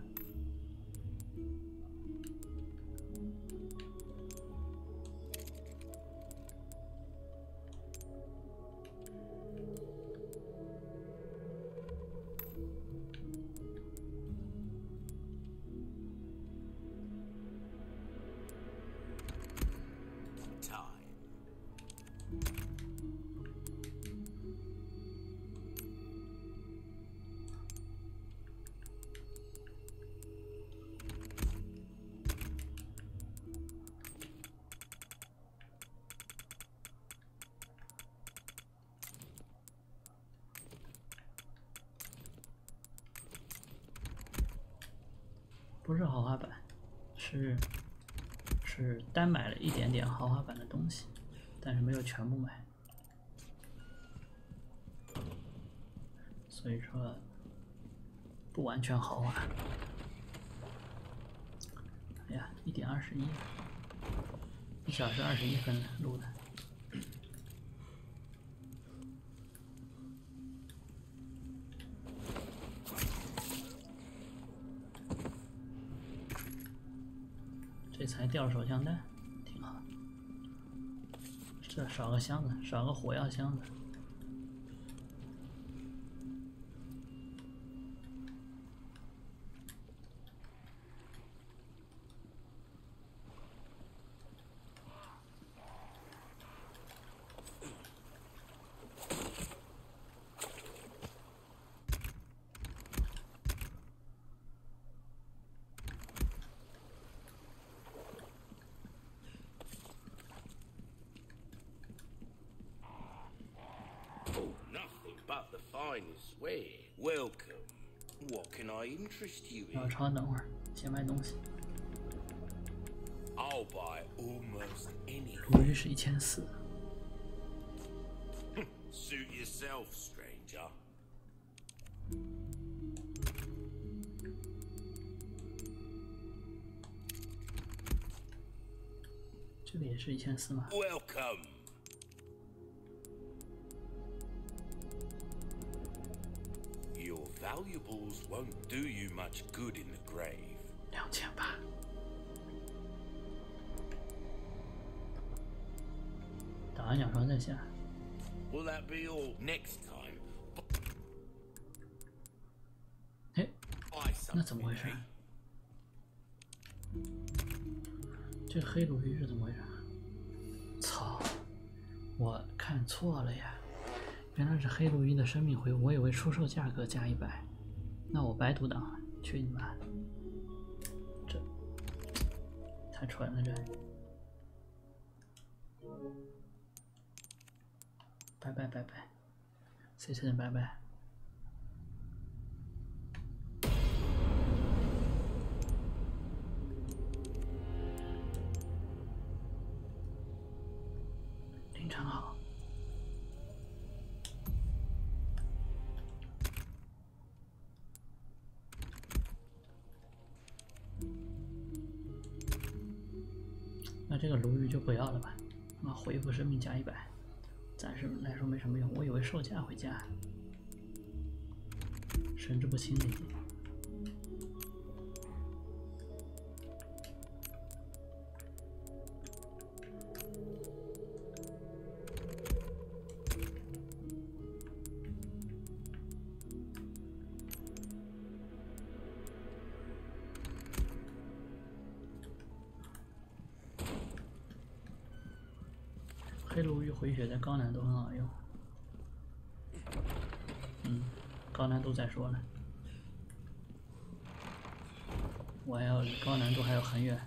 Speaker 1: 单买了一点点豪华版的东西，但是没有全部买，所以说不完全豪华。哎呀，一点二十一，一小时二十一分录的。掉手枪弹，挺好。这少个箱子，少个火药箱子。
Speaker 3: Oh, nothing but the finest ware. Welcome. What can I
Speaker 1: 巢，等会儿先卖东西。
Speaker 3: Anything.
Speaker 1: 鱼是一千四
Speaker 3: ，Suit yourself, stranger.
Speaker 1: 这个也是一千四吗
Speaker 3: ？Welcome. Valuables won't do you much good in the grave.
Speaker 1: 两千八。打完鸟巢再下。
Speaker 3: Will that be all next time?
Speaker 1: 哎，那怎么回事
Speaker 3: eh?？
Speaker 1: 这黑鲈鱼是怎么回事？操！我看错了呀，原来是黑鲈鱼的生命回，我以为出售价格加一百，那我白读档，去你妈！这太蠢了这！拜拜拜拜，C 车人拜拜。不要了吧？啊，恢复生命加一百，暂时来说没什么用。我以为售价会加，神志不清了已经。黑鲈鱼回血在高难度很好用。嗯，高难度再说了。我还要离高难度还有很远。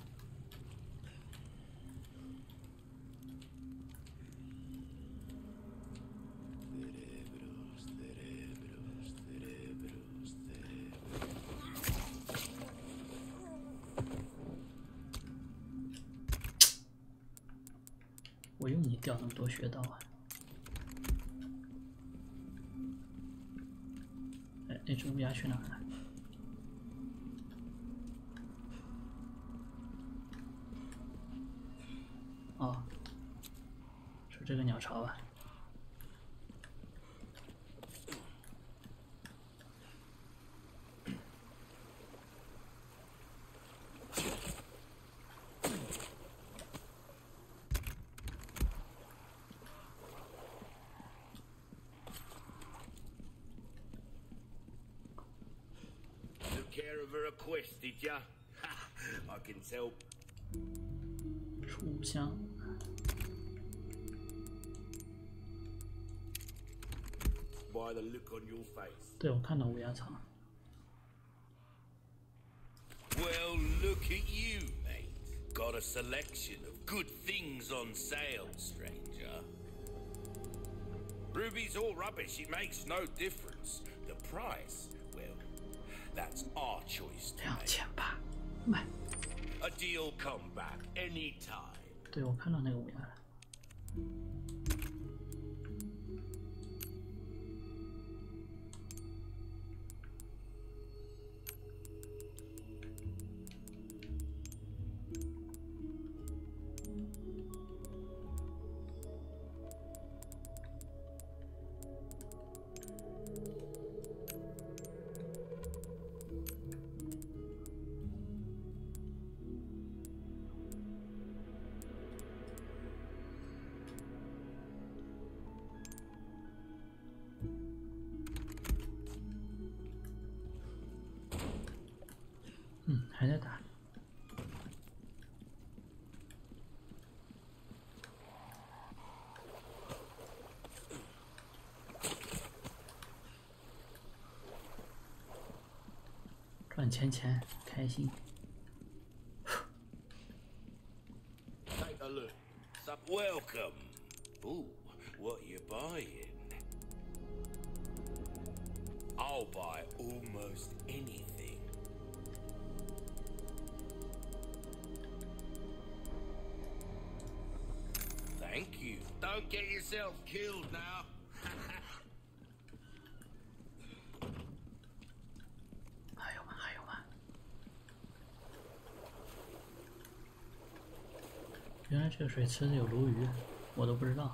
Speaker 1: 掉那么多穴道啊！哎，那只乌鸦去哪了？哦，是这个鸟巢吧
Speaker 3: of her request, did ya? Ha! I can tell
Speaker 1: 书香，
Speaker 3: by the look on your face.
Speaker 1: 对我看到乌鸦草。
Speaker 3: Well, look at you, mate. Got a selection of good things on sale, stranger. Ruby's all rubbish. It makes no difference. The price, well, that's our choice to
Speaker 1: 两
Speaker 3: make.
Speaker 1: 千八，卖。
Speaker 3: A deal come back anytime.
Speaker 1: 对，我看到那个乌鸦 钱钱，开心。
Speaker 3: Take a look. Sup, welcome. Ooh, what you buying? I'll buy almost anything. Thank you. Don't get yourself killed now.
Speaker 1: 原来这个水池子有鲈鱼，我都不知道。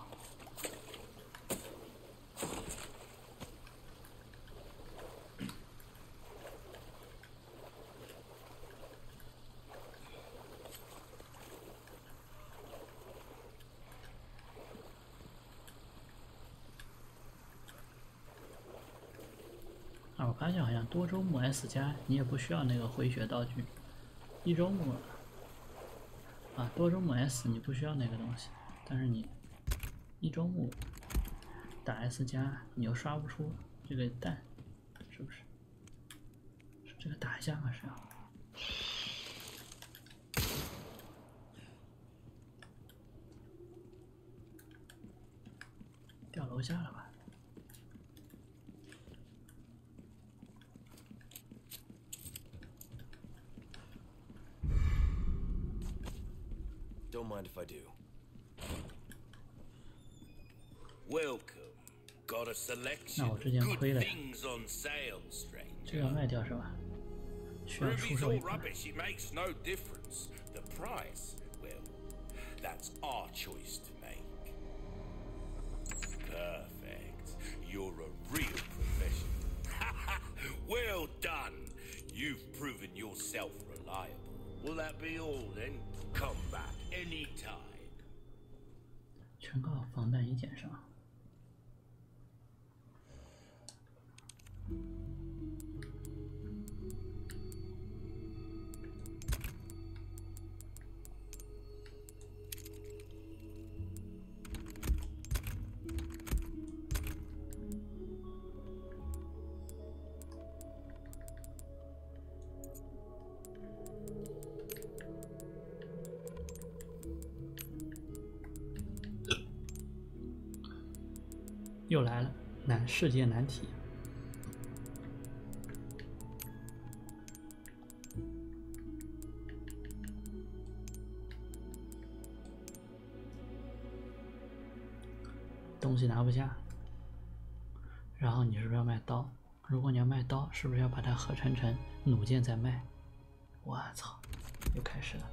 Speaker 1: 啊，我发现好像多周目 S 加你也不需要那个回血道具，一周目啊多周目 S 你不需要那个东西，但是你一周目打 S 加你又刷不出这个蛋，是不是？这个打一下吗？是要？掉楼下了吧？
Speaker 5: Don't mind if I do.
Speaker 3: Welcome. Got a selection of good things on sale, stranger. Ruby's all rubbish, it makes no difference. The price, well, that's our choice to make. Perfect. You're a real professional. well done. You've proven yourself reliable. Will that be all then? Come back anytime.
Speaker 1: 全靠防弹衣减伤。世界难题。东西拿不下，然后你是不是要卖刀？如果你要卖刀，是不是要把它合成成弩箭再卖？我操，又开始了。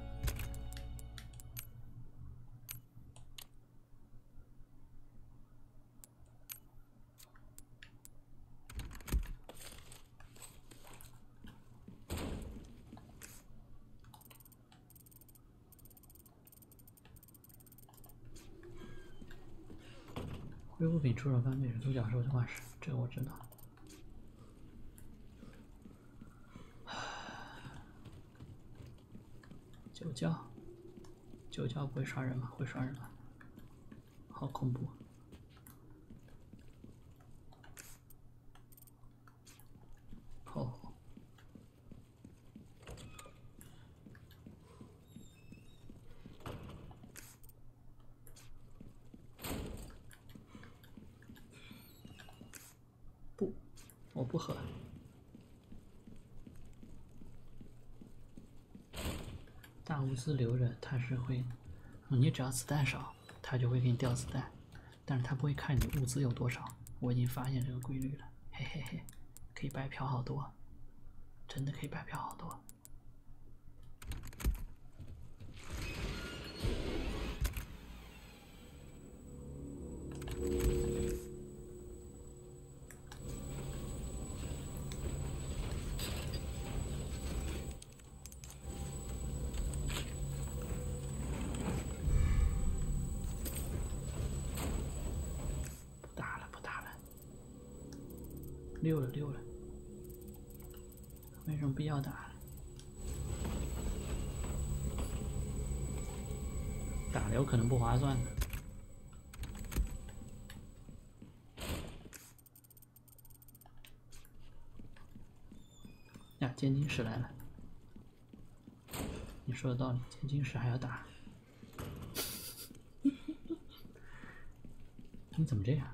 Speaker 1: 恢复品出手翻倍是独角兽的化石，这个我知道。酒窖，酒窖不会杀人吗？会杀人吗？好恐怖！哦，不，我不喝。自留着，它是会，你只要子弹少，它就会给你掉子弹，但是它不会看你物资有多少。我已经发现这个规律了，嘿嘿嘿，可以白嫖好多，真的可以白嫖好多。不打了，不打了，溜了溜了，没什么必要打了。打流可能不划算的。来了。你说的道理，捡金石还要打。你怎么这样？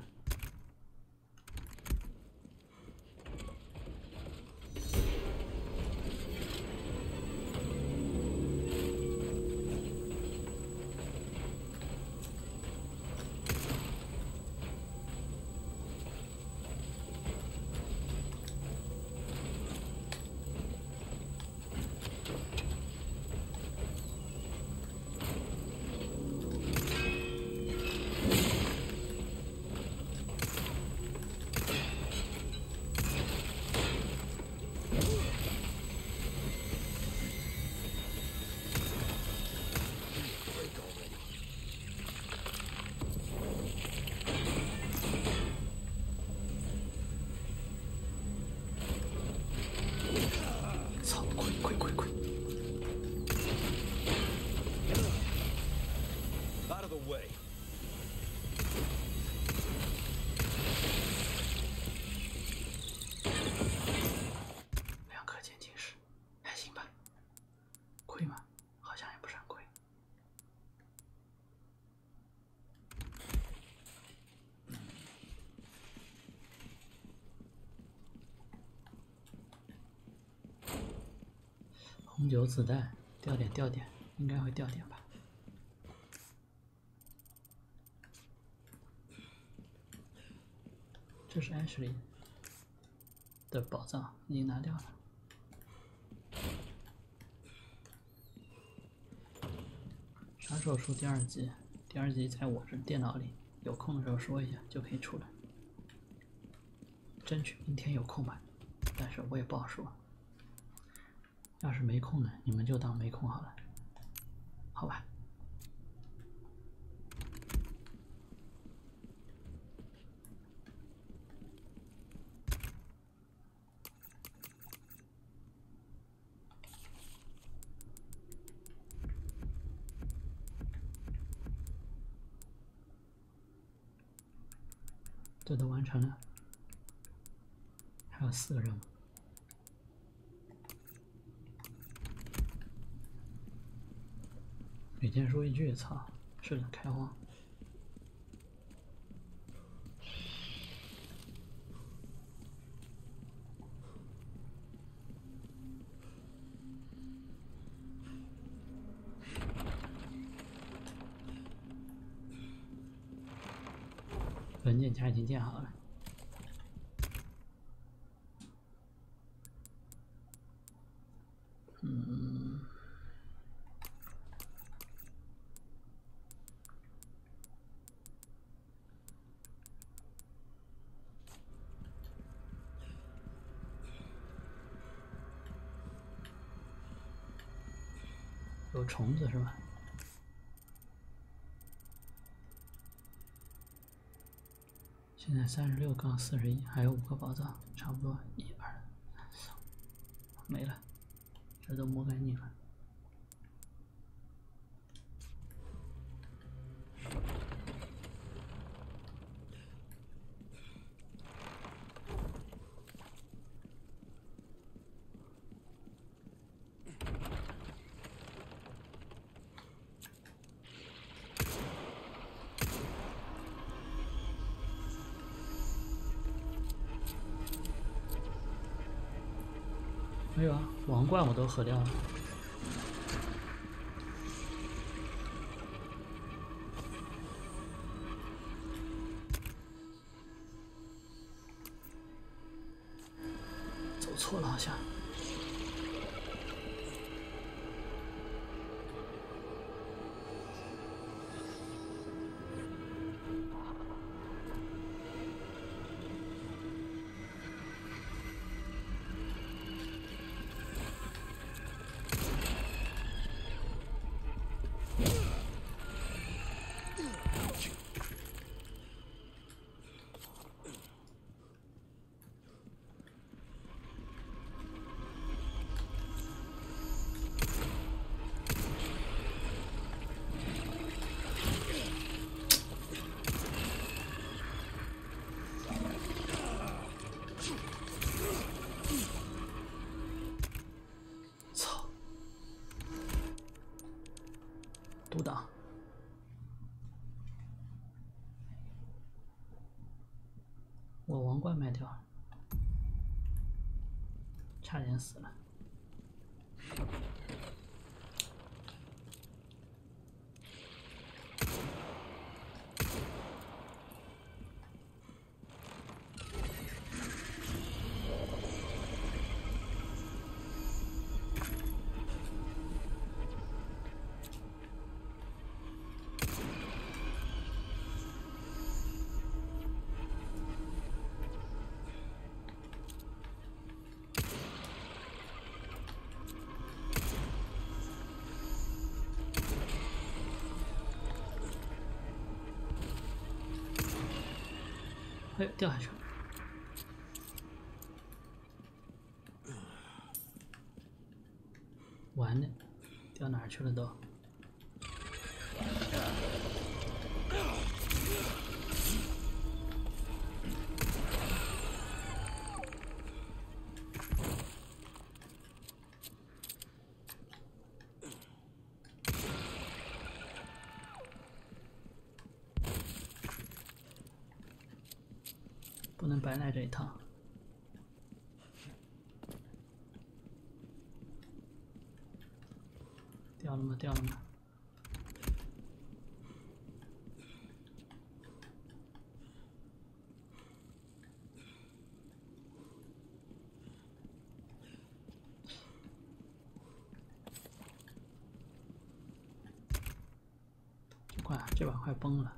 Speaker 1: 有子弹，掉点掉点，应该会掉点吧。这是 Ashley 的宝藏，已经拿掉了。啥时候出第二集，第二集在我这电脑里，有空的时候说一下就可以出来。争取明天有空吧，但是我也不好说。要是没空呢，你们就当没空好了，好吧？这都完成了，还有四个任务。每天说一句，操！是的，开荒。文件夹已经建好了。嗯，有虫子是吧？现在三十六杠四十一，还有五个宝藏，差不多一二三四，没了，这都摸干净了。罐我都喝掉了。我王冠卖掉，差点死了。哎，掉下去了。完了，掉哪去了都？能白来这一趟。掉了吗？掉了吗？这块这把快崩了。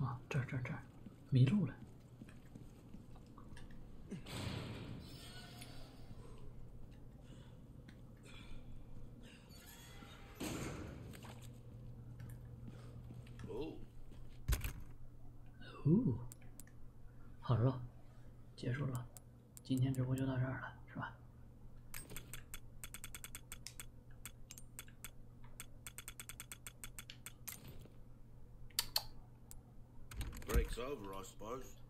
Speaker 1: 啊，这儿这儿这儿，迷路了。
Speaker 3: Oh,
Speaker 1: 哦，好了，结束了，今天直播就到这儿了，是吧？